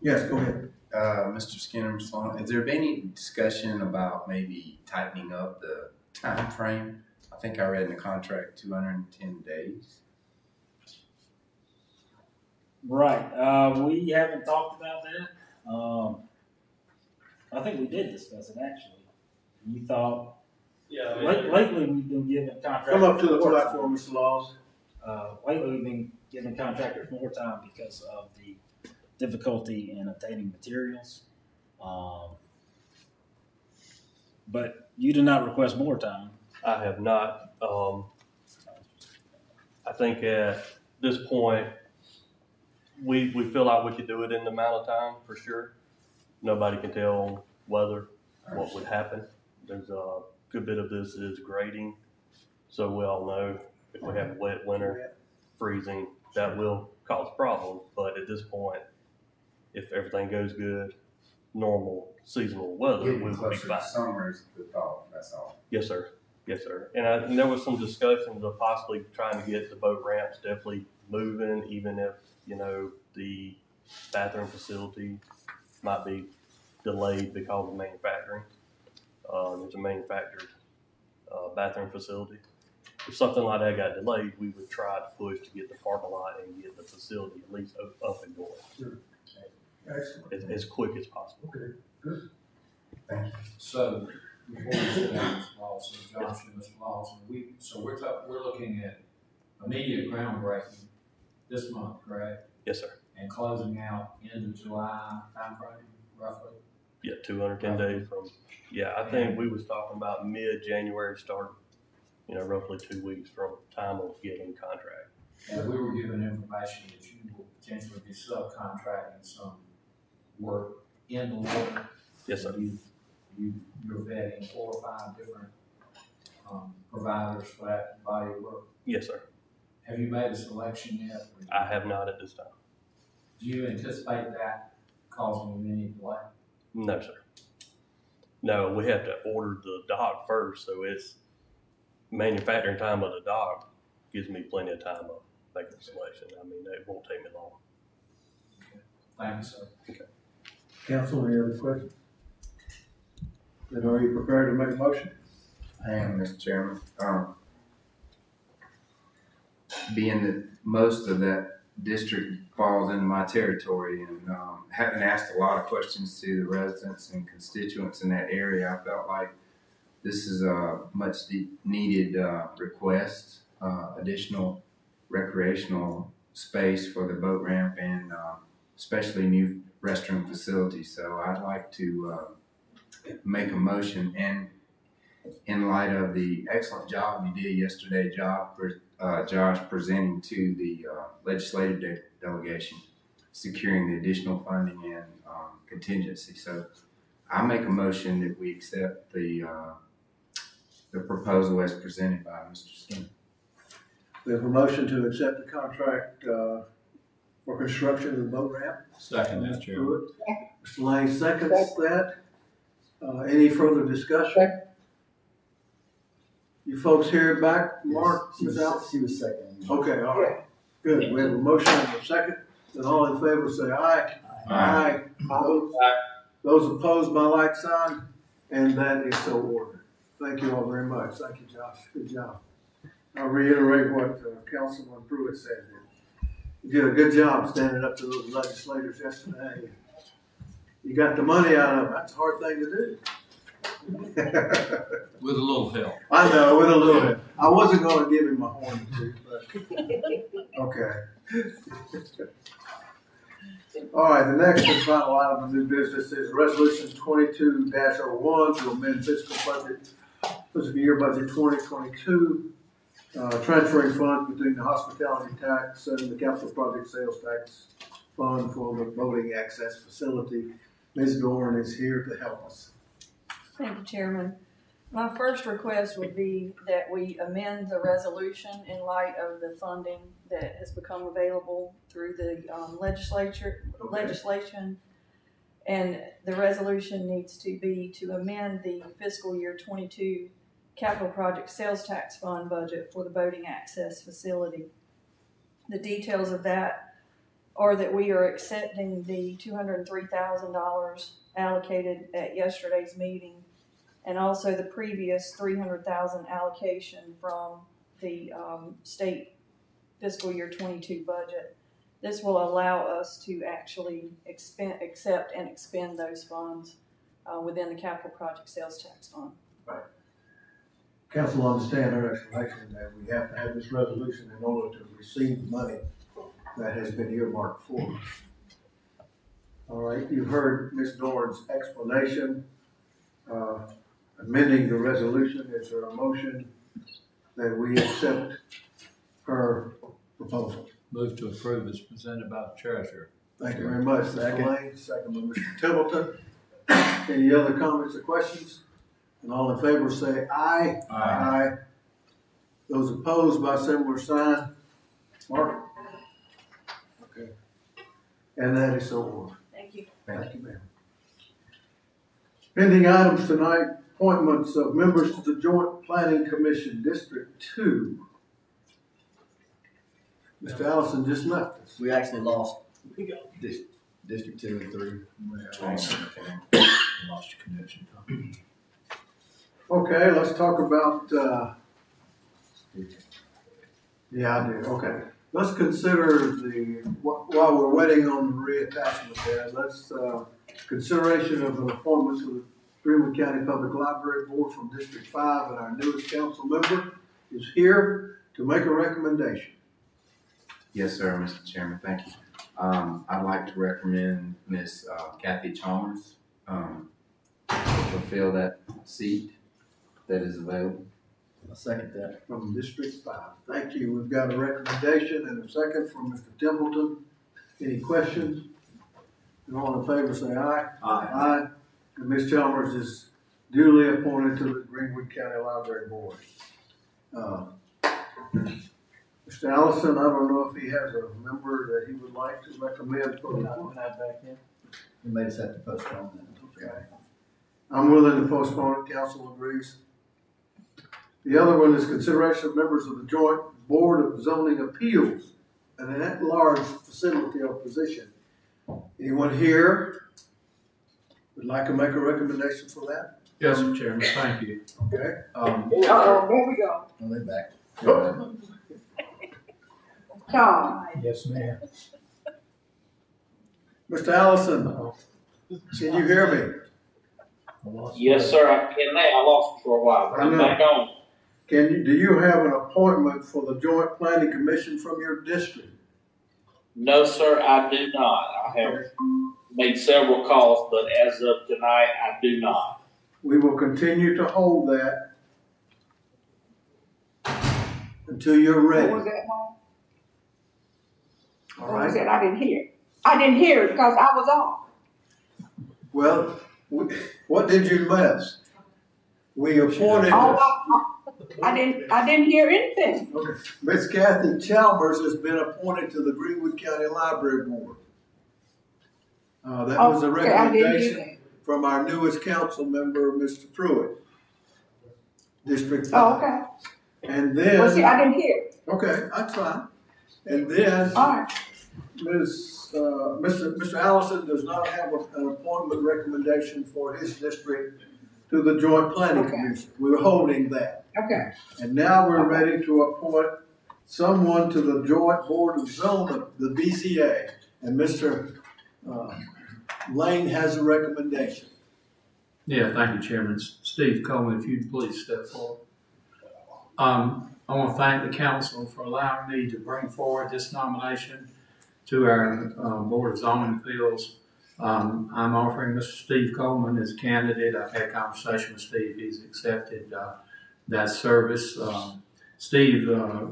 Yes, go ahead. Uh, Mr. Skinner, Mr. Long, has there been any discussion about maybe tightening up the time frame? I think I read in the contract two hundred and ten days. Right, uh, we haven't talked about that. Um, I think we did discuss it actually. You thought, Yeah. late- lately we've been giving contractors. Come up to the more time. platform, Mr. Laws. Uh, lately we've been giving contractors more time because of the difficulty in obtaining materials. Um, but you did not request more time. I have not. Um, I think at this point, we, we feel like we could do it in the amount of time for sure. Nobody can tell whether, what would happen. There's a good bit of this is grading. So we all know if we have a wet winter, freezing, that will cause problems. But at this point, if everything goes good, normal seasonal weather, we will be fine. to summer is the thought, that's all. Yes, sir. Yes, sir. And, I, and there was some discussions of possibly trying to get the boat ramps definitely moving, even if, you know, the bathroom facility might be delayed because of manufacturing. Uh, there's a manufactured, uh, bathroom facility. If something like that got delayed, we would try to push to get the parking lot and get the facility at least up, up and going Sure. Excellent. as, as quick as possible. Okay, good. Thank you. So, before we sit down, Mr. Lawson, Josh and Mr. Lawson, we, so we're talking, we're looking at immediate groundbreaking this month, correct? Yes, sir. And closing out end of July timeframe, roughly? Yeah, two hundred ten days from, yeah, I think we was talking about mid-January start, you know, roughly two weeks from time of getting contract. And we were given information that you will potentially be subcontracting some work in the water. Yes, sir. You, you, you're vetting four or five different, um, providers for that body of work. Yes, sir. Have you made a selection yet? I have not at this time. Do you anticipate that causing you any delay? No, sir. No, we have to order the dog first, so it's manufacturing time of the dog gives me plenty of time of making the selection. I mean, it won't take me long. Thanks, sir. Council, any other questions? Then are you prepared to make a motion? I am, Mr. Chairman. Um, being that most of that district falls into my territory and um, having asked a lot of questions to the residents and constituents in that area, I felt like this is a much needed uh, request, uh, additional recreational space for the boat ramp and uh, especially new restroom facilities. So I'd like to uh, make a motion and in light of the excellent job you did yesterday, job, uh, Josh, presenting to the uh, legislative de- delegation, securing the additional funding and um, contingency. So I make a motion that we accept the uh, the proposal as presented by Mr. Skinner. We have a motion to accept the contract, uh, for construction of the boat ramp. Second, Mr. Chairman. Mr. Lane seconds that. Uh, any further discussion? You folks hear it back, Mark, She was, Allen? she was second. Okay, all right. Good. We have a motion and a second. and all in favor say aye. Aye. Those- Those opposed by like sign, and that is so ordered. Thank you all very much. Thank you, Josh. Good job. I'll reiterate what uh, Councilman Pruitt said. You did a good job standing up to those legislators yesterday. You got the money out of them. That's a hard thing to do. With a little help. I know, with a little help. I wasn't gonna give him my horn too, but, okay. All right, the next and final item of new business is resolution twenty-two oh one to amend fiscal budget, fiscal year budget twenty twenty-two, uh, transferring funds between the hospitality tax and the capital project sales tax fund for the voting access facility. Ms. Dorn is here to help us. Thank you, Chairman. My first request would be that we amend the resolution in light of the funding that has become available through the um, legislature, legislation. And the resolution needs to be to amend the fiscal year twenty-two capital project sales tax fund budget for the boating access facility. The details of that are that we are accepting the two hundred and three thousand dollars allocated at yesterday's meeting and also the previous three hundred thousand allocation from the um, state fiscal year twenty-two budget. This will allow us to actually expend, accept and expend those funds uh, within the capital project sales tax fund. Right. Council understand our explanation that we have to have this resolution in order to receive the money that has been earmarked for us. All right, you've heard Ms. Dorn's explanation, uh, amending the resolution. Is there a motion that we accept her proposal? Move to approve as presented by the treasurer. Thank you very much, Mr. Lane, second by Mr. Templeton. Any other comments or questions? And all in favor say aye. Aye. Those opposed by similar sign, Mark? Okay. And that is so ordered. Thank you. Thank you, ma'am. Pending items tonight, appointments of members to the Joint Planning Commission, District Two. Mr. Allison just left us. We actually lost dis- District Two and Three. Lost your connection. Okay, let's talk about, uh, yeah, I do, okay. Let's consider the, wh- while we're waiting on the reattachment there, let's, uh, consideration of an appointment to the Greenwood County Public Library Board from District Five, and our newest council member is here to make a recommendation. Yes, sir, Mr. Chairman, thank you. Um, I'd like to recommend Miss uh, Kathy Chalmers, um, to fulfill that seat that is available. I'll second that. From District Five. Thank you. We've got a recommendation and a second from Mr. Templeton. Any questions? And all in favor, say aye. Aye. Aye. And Ms. Chalmers is duly appointed to the Greenwood County Library Board. Uh, Mr. Allison, I don't know if he has a member that he would like to recommend for the board. We may just have to postpone that. Okay. I'm willing to postpone it, council agrees. The other one is consideration of members of the Joint Board of Zoning Appeals, and an at-large facility or position. Anyone here would like to make a recommendation for that? Yes, Mr. Chairman, thank you. Okay. Um, Uh-oh, here we go. Oh, they back. Tom, Yes, ma'am. Mr. Allison, can you hear me? Yes, sir, I can now. I lost it for a while, but I I'm back on. Can you, do you have an appointment for the Joint Planning Commission from your district? No, sir, I do not. I have made several calls, but as of tonight, I do not. We will continue to hold that until you're what ready, was that, Mom? all What was that? I didn't hear. I didn't hear it because I was off. Well, we- what did you miss? We appointed, oh, All I, I didn't, I didn't hear anything. okay, Miss Kathy Chalmers has been appointed to the Greenwood County Library Board. Uh, that was a Okay, I didn't hear recommendation from our newest council member, Mr. Pruitt. District Oh, five. okay. And then. Well, see, I didn't hear. okay, that's fine. And then, All right. Ms., uh, Mr. Mr. Allison does not have a- an appointment recommendation for his district to the Joint Planning Okay. Commission. We're holding that. Okay. And now we're ready to appoint someone to the Joint Board of Zone, the BZA. And Mr. uh, Lane has a recommendation. Yeah, thank you, Chairman. Steve Coleman, if you'd please step forward. Um, I want to thank the council for allowing me to bring forward this nomination to our, uh, Board of Zoning Appeals. Um, I'm offering Mr. Steve Coleman as a candidate. I've had a conversation with Steve. He's accepted, uh, that service. Um, Steve, uh,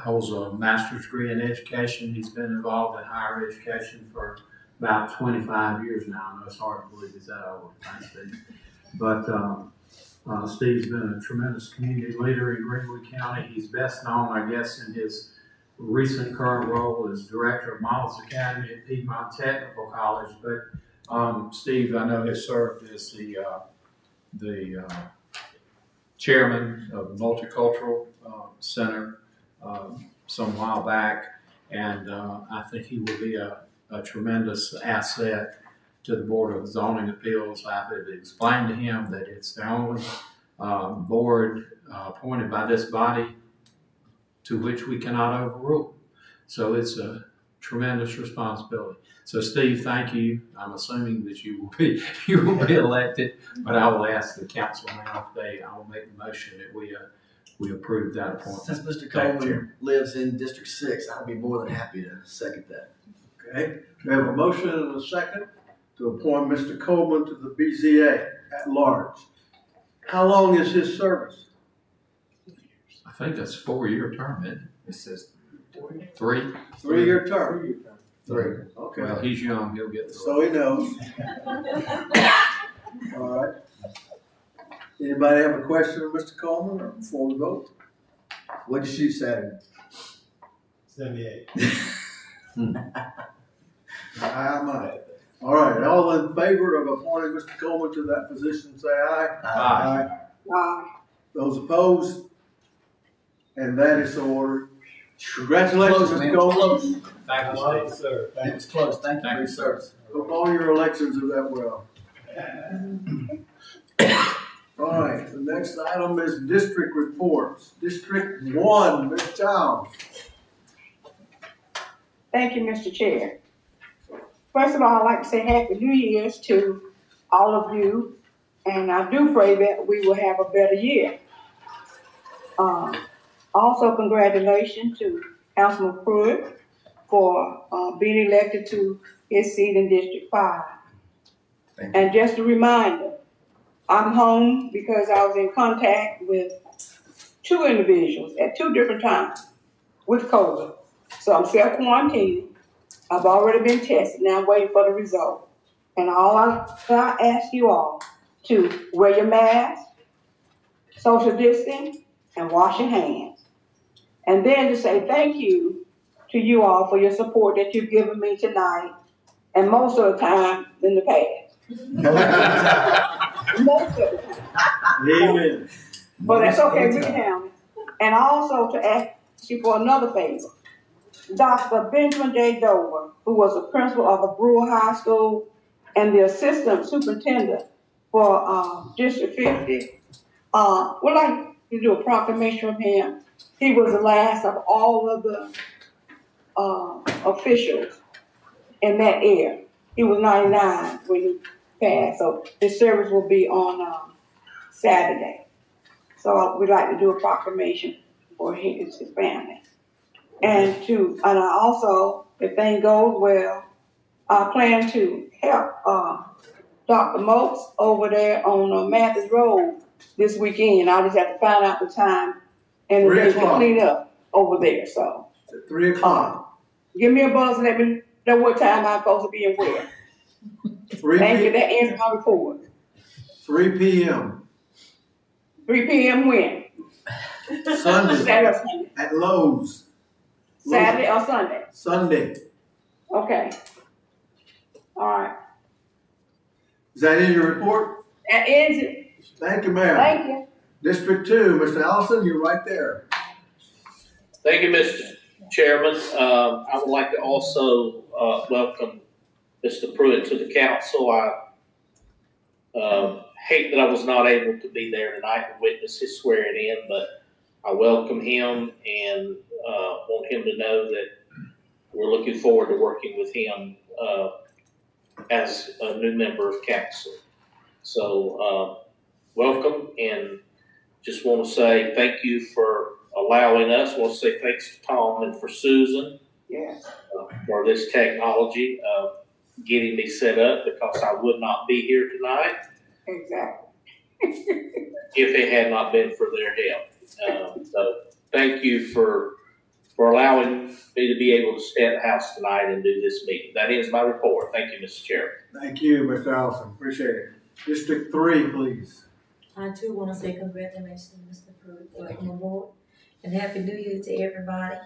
holds a master's degree in education. He's been involved in higher education for about twenty-five years now. I know it's hard to believe he's that old. Thanks, Steve. But, um, uh, Steve's been a tremendous community leader in Greenwood County. He's best known, I guess, in his recent current role as Director of Models Academy at Piedmont Technical College. But, um, Steve, I know has served as the, uh, the, uh, chairman of Multicultural, uh, Center, um, some while back. And, uh, I think he will be a, a tremendous asset to the Board of Zoning Appeals. I've explained to him that it's the only uh, board uh, appointed by this body to which we cannot overrule. So it's a tremendous responsibility. So Steve, thank you. I'm assuming that you will be, you will be elected, but I will ask the council now if they, I will make the motion that we, uh, we approve that appointment. Since Mr. Coleman lives in District Six, I'll be more than happy to second that. Okay, we have a motion and a second to appoint Mr. Coleman to the BZA at large. How long is his service? I think that's four-year term, isn't it? It says Three? Three-year term? Three. Okay, Well, he's young, he'll get through so he knows. All right. Anybody have a question of Mr. Coleman or before we vote? What did she say? Seventy-eight. Hmm. I might. All right, all in favor of appointing Mr. Coleman to that position, say aye. Aye. Uh, Those opposed? And that is so ordered. Congratulations, Close, Mr. Coleman. Close. Thank you, Steve. sir. It was close. Thank you for your service. Hope all your elections are that well. All right, the next item is district reports. District one, Ms. Childs. Thank you, Mr. Chair. First of all, I'd like to say Happy New Year's to all of you, and I do pray that we will have a better year. Uh, also, congratulations to Councilman Pruitt for uh, being elected to his seat in District Five. And just a reminder, I'm home because I was in contact with two individuals at two different times with COVID. So I'm self quarantining. I've already been tested. Now I'm waiting for the result. And all I, I ask you all to wear your mask, social distance, and wash your hands. And then to say thank you to you all for your support that you've given me tonight, and most of the time in the past. most of the time. Amen. But that's okay, we can. And also to ask you for another favor. Dr. Benjamin J. Dover, who was the principal of the Brewer High School and the assistant superintendent for uh, District 50, uh, would like to do a proclamation of him. He was the last of all of the uh, officials in that area. He was ninety-nine when he passed, so his service will be on, um, Saturday. So we'd like to do a proclamation for his, his family. And to, and I also, if things goes well, I plan to help, uh, Dr. Mokes over there on uh, Mathis Road this weekend. I just have to find out the time and the day to clean up over there, so. At three o'clock, Give me a buzz and let me know what time I'm supposed to be and where. three Thank you, that ends my report. three P M, Three P M when? Sunday, Saturday Sunday? at Lowe's, Saturday or Sunday? Sunday. Okay. All right, Is that in your report? that ends it. Thank you, Mayor. Thank you. District two, Mr. Allison, you're right there. Thank you, Mr. Chairman. Um, I would like to also, uh, welcome Mr. Pruitt to the council. I, um, hate that I was not able to be there tonight to witness his swearing in, but I welcome him and, uh, want him to know that we're looking forward to working with him, uh, as a new member of council. So, uh, welcome and just want to say thank you for allowing us. Want to say thanks to Tom and for Susan Yeah. uh, for this technology, getting me set up because I would not be here tonight Exactly. if it had not been for their help. Um, so thank you for for allowing me to be able to stay at the house tonight and do this meeting. That is my report. Thank you, Mr. Chairman. Thank you, Mr. Allison, appreciate it. District three, please. I too want to say congratulations, Mr. Pruitt, welcome aboard, and happy New Year to everybody.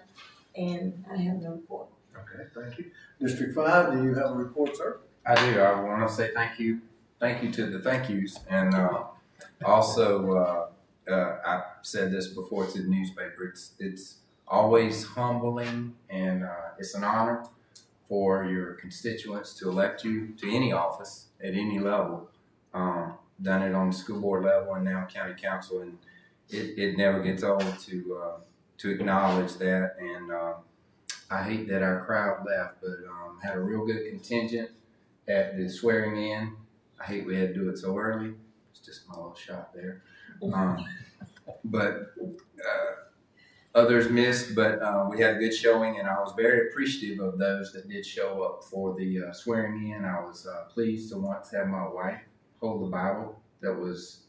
And I have no report. Okay, thank you. District five, do you have a report, sir? I do. I want to say thank you, thank you to the thank yous, and uh, also uh, uh, I said this before to the newspaper. It's it's always humbling, and uh, it's an honor for your constituents to elect you to any office at any level. Um, done it on the school board level and now county council, and it, it never gets old to uh, to acknowledge that. And uh, I hate that our crowd left, but um, had a real good contingent at the swearing in. I hate we had to do it so early. It's just my little shot there. Um, but uh, others missed, but uh, we had a good showing, and I was very appreciative of those that did show up for the uh, swearing in. I was uh, pleased to once have my wife hold the Bible that was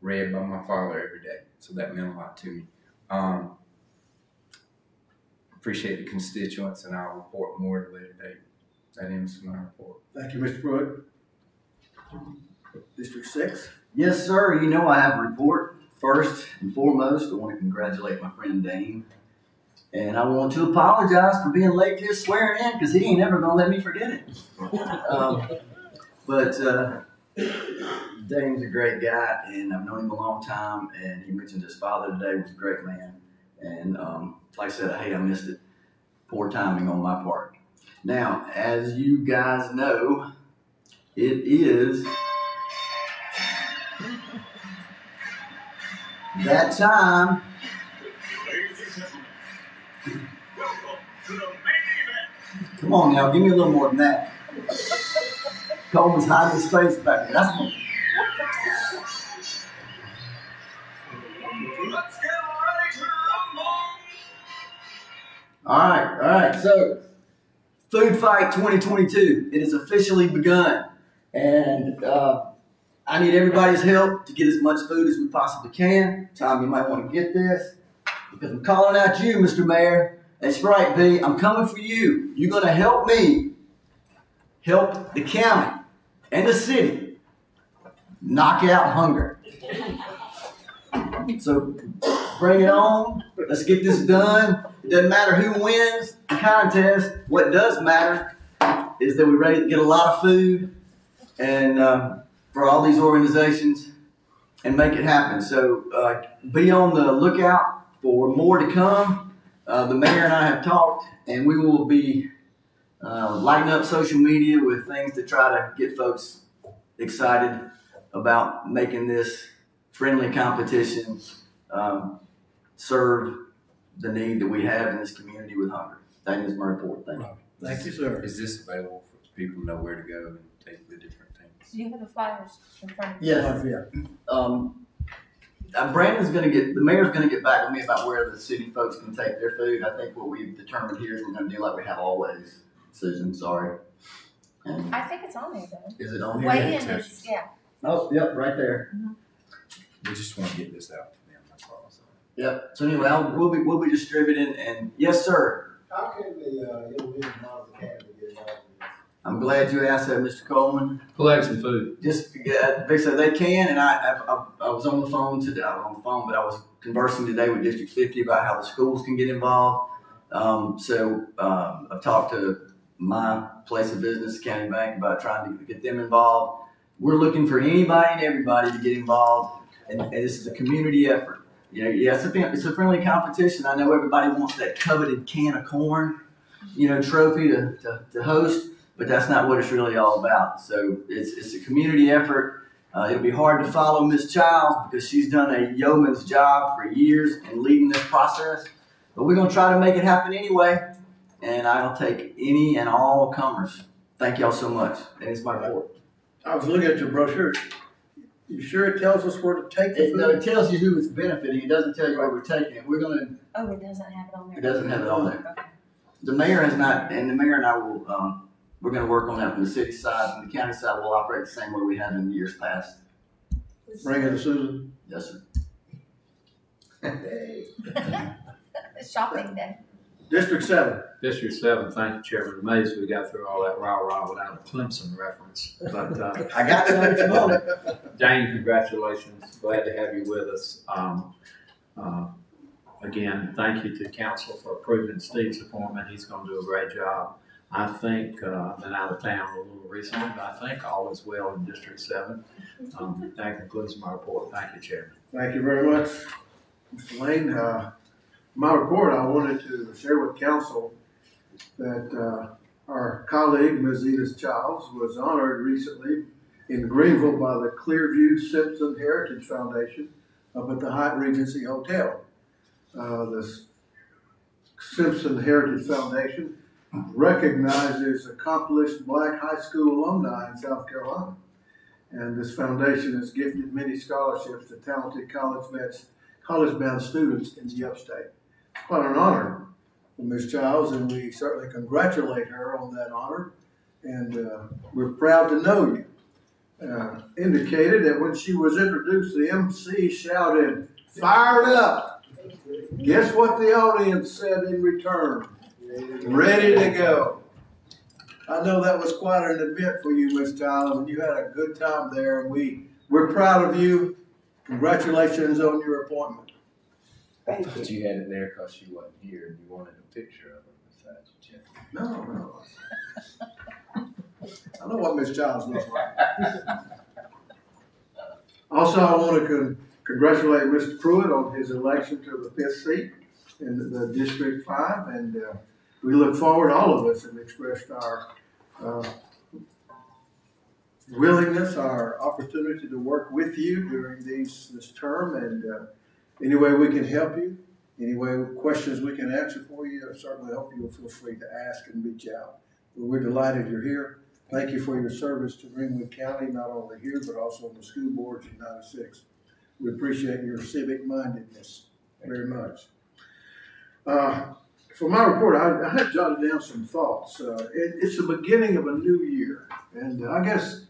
read by my father every day, so that meant a lot to me. Um, appreciate the constituents, and I'll report more at a later date. That ends my report. Thank you, Mr. Pruitt. District six? Yes, sir. You know I have a report. First and foremost, I want to congratulate my friend Dane. And I want to apologize for being late to his swearing in because he ain't ever going to let me forget it. Um, but uh, Dane's a great guy, and I've known him a long time. And he mentioned his father today was a great man. And um, like I said, hey, I missed it. Poor timing on my part. Now, as you guys know, it is that time. Come on now, give me a little more than that. Coleman's hiding his face back. That's what. All right, all right. So, Food Fight 2022, it has officially begun. And uh, I need everybody's help to get as much food as we possibly can. Tom, you might want to get this because I'm calling out you, Mr. Mayor. That's right, B. I'm coming for you. You're going to help me help the county and the city knock out hunger. So bring it on. Let's get this done. It doesn't matter who wins the contest. What does matter is that we're ready to get a lot of food and uh, for all these organizations and make it happen. So uh, be on the lookout for more to come. Uh, the mayor and I have talked, and we will be uh, lighting up social media with things to try to get folks excited about making this friendly competition um, serve the need that we have in this community with hunger. That is my report, thank you. Thank you, sir. Is this available for people to know where to go and take the different things? Do you have the flyers in front of you? Yes. Yeah. Um, uh, Brandon's gonna get, the mayor's gonna get back with me about where the city folks can take their food. I think what we've determined here is we're gonna do like we have always. Susan, sorry. And I think it's on there though. is it on here? Weigh in is, yeah. Oh, yep, right there. We just wanna get this out to them, that's all. so. Yep. So anyway, I'll, we'll be, we'll be distributing and, yes, sir. How can the, uh, young lady in Miles Academy get involved in this? I'm glad you asked that, Mr. Coleman. Collect some food. Just, yeah, Vic said they can, and I, I, I, was on the phone today, I was on the phone, but I was conversing today with District Fifty about how the schools can get involved. Um, so, um, I've talked to my place of business, County Bank, about trying to get them involved. We're looking for anybody and everybody to get involved, and, and this is a community effort. You know, yeah, it's a, it's a friendly competition. I know everybody wants that coveted can of corn, you know, trophy to, to, to host but that's not what it's really all about. So it's, it's a community effort. Uh, it'll be hard to follow Miss Childs because she's done a yeoman's job for years in leading this process. But we're going to try to make it happen anyway. And I'll take any and all comers. Thank y'all so much. And it's my report. I was looking at your brochure. You sure it tells us where to take the It, no, food? it tells you who it's benefiting. It doesn't tell you where we're taking it. We're going to, Oh, it doesn't have it on there. it doesn't have it on there. The mayor has not, and the mayor and I will, um, we're going to work on that from the city side. From the county side, we'll operate the same way we have in the years past. Bring it to Susan. Yes, sir. Shopping day. District seven. District seven, thank you, Chairman. Amazed we got through all that rah-rah without a Clemson reference. But, uh, I got you if you want it. Dane, congratulations. Glad to have you with us. Um, uh, again, thank you to council for approving Steve's appointment. He's gonna do a great job. I think, uh, I've been out of town a little recently, but I think all is well in District Seven. Um, that concludes my report. Thank you, Chairman. Thank you very much, Mr. Lane. Uh, my report, I wanted to share with council that, uh, our colleague, Ms. Edith Childs, was honored recently in Greenville by the Clearview Simpson Heritage Foundation up at the Hyatt Regency Hotel. Uh, the Simpson Heritage Foundation recognizes accomplished black high school alumni in South Carolina. And this foundation has gifted many scholarships to talented college bound college-bound students in the upstate. Quite an honor for Ms. Childs, and we certainly congratulate her on that honor. And uh, we're proud to know you. Uh, indicated that when she was introduced, the MC shouted, "Fired up!" Guess what the audience said in return? Ready to go. I know that was quite an event for you, Miss Childs, and you had a good time there. And we we're proud of you. Congratulations on your appointment. Thank But you had it there because she wasn't here and you wanted a picture of her besides you. No, no. I know what Miss Childs looks like. Also, I want to con- congratulate Mr. Pruitt on his election to the fifth seat in the, the District Five, and uh, we look forward. All of us have expressed our uh, willingness, our opportunity to work with you during these this term, and uh, any way we can help you, any way questions we can answer for you, I certainly hope you'll feel free to ask and reach out. But we're delighted you're here. Thank you for your service to Greenwood County, not only here, but also on the school boards in ninety-six. We appreciate your civic mindedness very much. Uh, for my report, I, I had jotted down some thoughts. Uh, it, it's the beginning of a new year, and I guess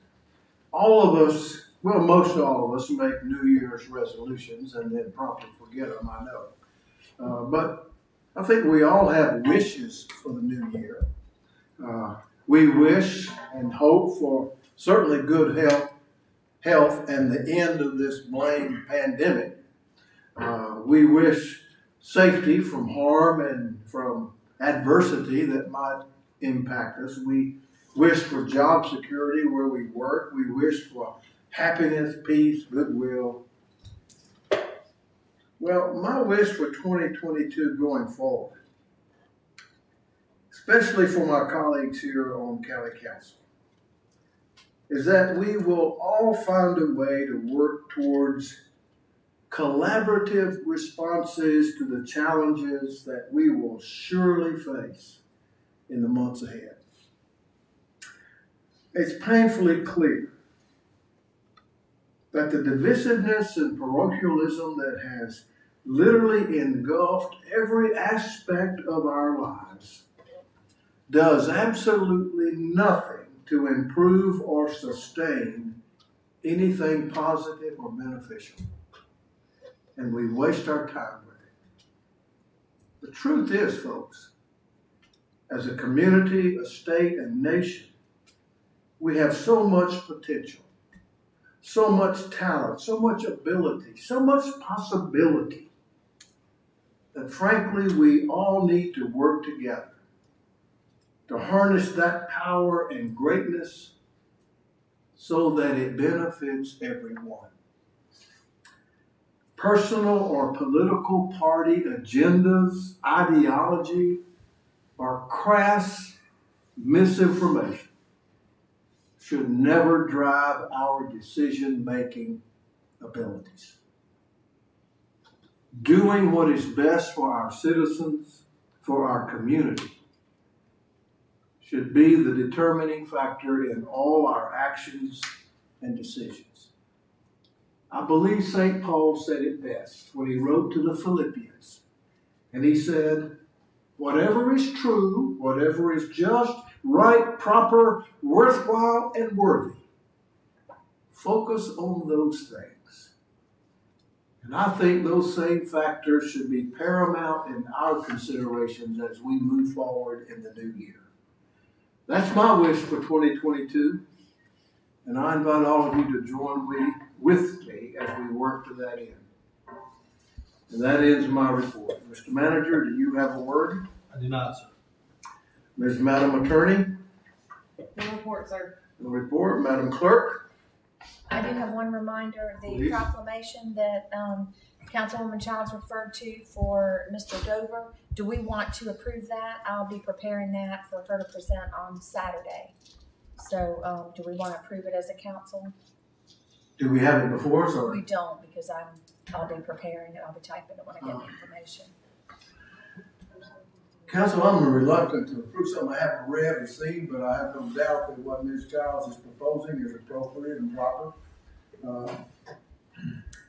all of us, well, most all of us make New Year's resolutions and then promptly forget them, I know. Uh, but I think we all have wishes for the new year. Uh, we wish and hope for certainly good health, health and the end of this blame pandemic. Uh, we wish safety from harm and from adversity that might impact us. We wish for job security where we work. We wish for happiness, peace, goodwill. Well, my wish for 2022 going forward, especially for my colleagues here on County Council, is that we will all find a way to work towards collaborative responses to the challenges that we will surely face in the months ahead. It's painfully clear that the divisiveness and parochialism that has literally engulfed every aspect of our lives does absolutely nothing to improve or sustain anything positive or beneficial. And we waste our time with it. The truth is, folks, as a community, a state, and nation, we have so much potential, so much talent, so much ability, so much possibility that frankly we all need to work together to harness that power and greatness so that it benefits everyone. Personal or political party agendas, ideology, or crass misinformation should never drive our decision making abilities. Doing what is best for our citizens, for our community, should be the determining factor in all our actions and decisions. I believe St. Paul said it best when he wrote to the Philippians. And he said, Whatever is true, whatever is just, right, proper, worthwhile, and worthy, focus on those things. And I think those same factors should be paramount in our considerations as we move forward in the new year. That's my wish for 2022. And I invite all of you to join me, with me as we work to that end. And that ends my report. Mr. Manager, do you have a word? I do not, sir. Ms. Madam Attorney, No report, sir. the report. Madam Clerk, I do have one reminder, the Please. proclamation that, um, Councilwoman Childs referred to for Mr. Dover. Do we want to approve that? I'll be preparing that for her to present on Saturday. So, um, do we want to approve it as a council? Do we have it before us or? We don't, because I'm, I'll be preparing it, I'll be typing it when I get the information. Council, I'm reluctant to approve something I haven't read or seen, but I have no doubt that what Ms. Childs is proposing is appropriate and proper. Uh,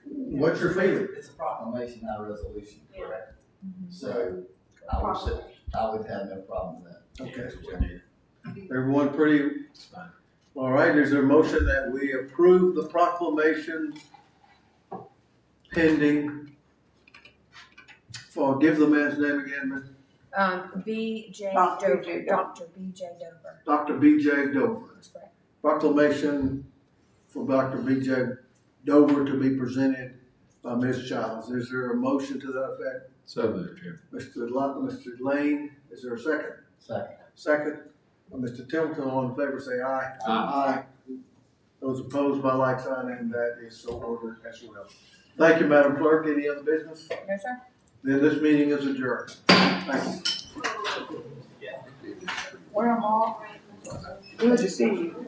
What's your feeling? It's a proclamation, not a resolution, correct? So I would say, I would have no problem with that. Okay. Everyone pretty? All right, is there a motion that we approve the proclamation pending for, give the man's name again, Ms. Um, B J Dr. Dover, B.J. Dr. B J Dover. Dr. B.J. Dover. That's correct. Proclamation for Dr. B.J. Dover to be presented by Ms. Childs. Is there a motion to that effect? So moved, Chair. Mr. La- Mr. Lane, is there a second? Second. Second. Mr. Templeton, all in favor, say aye. Aye. Those opposed by like sign, and that is so ordered as well. Thank you, Madam Clerk. Any other business? No, sir? Then this meeting is adjourned. Thank you. Where am I? Good to see you.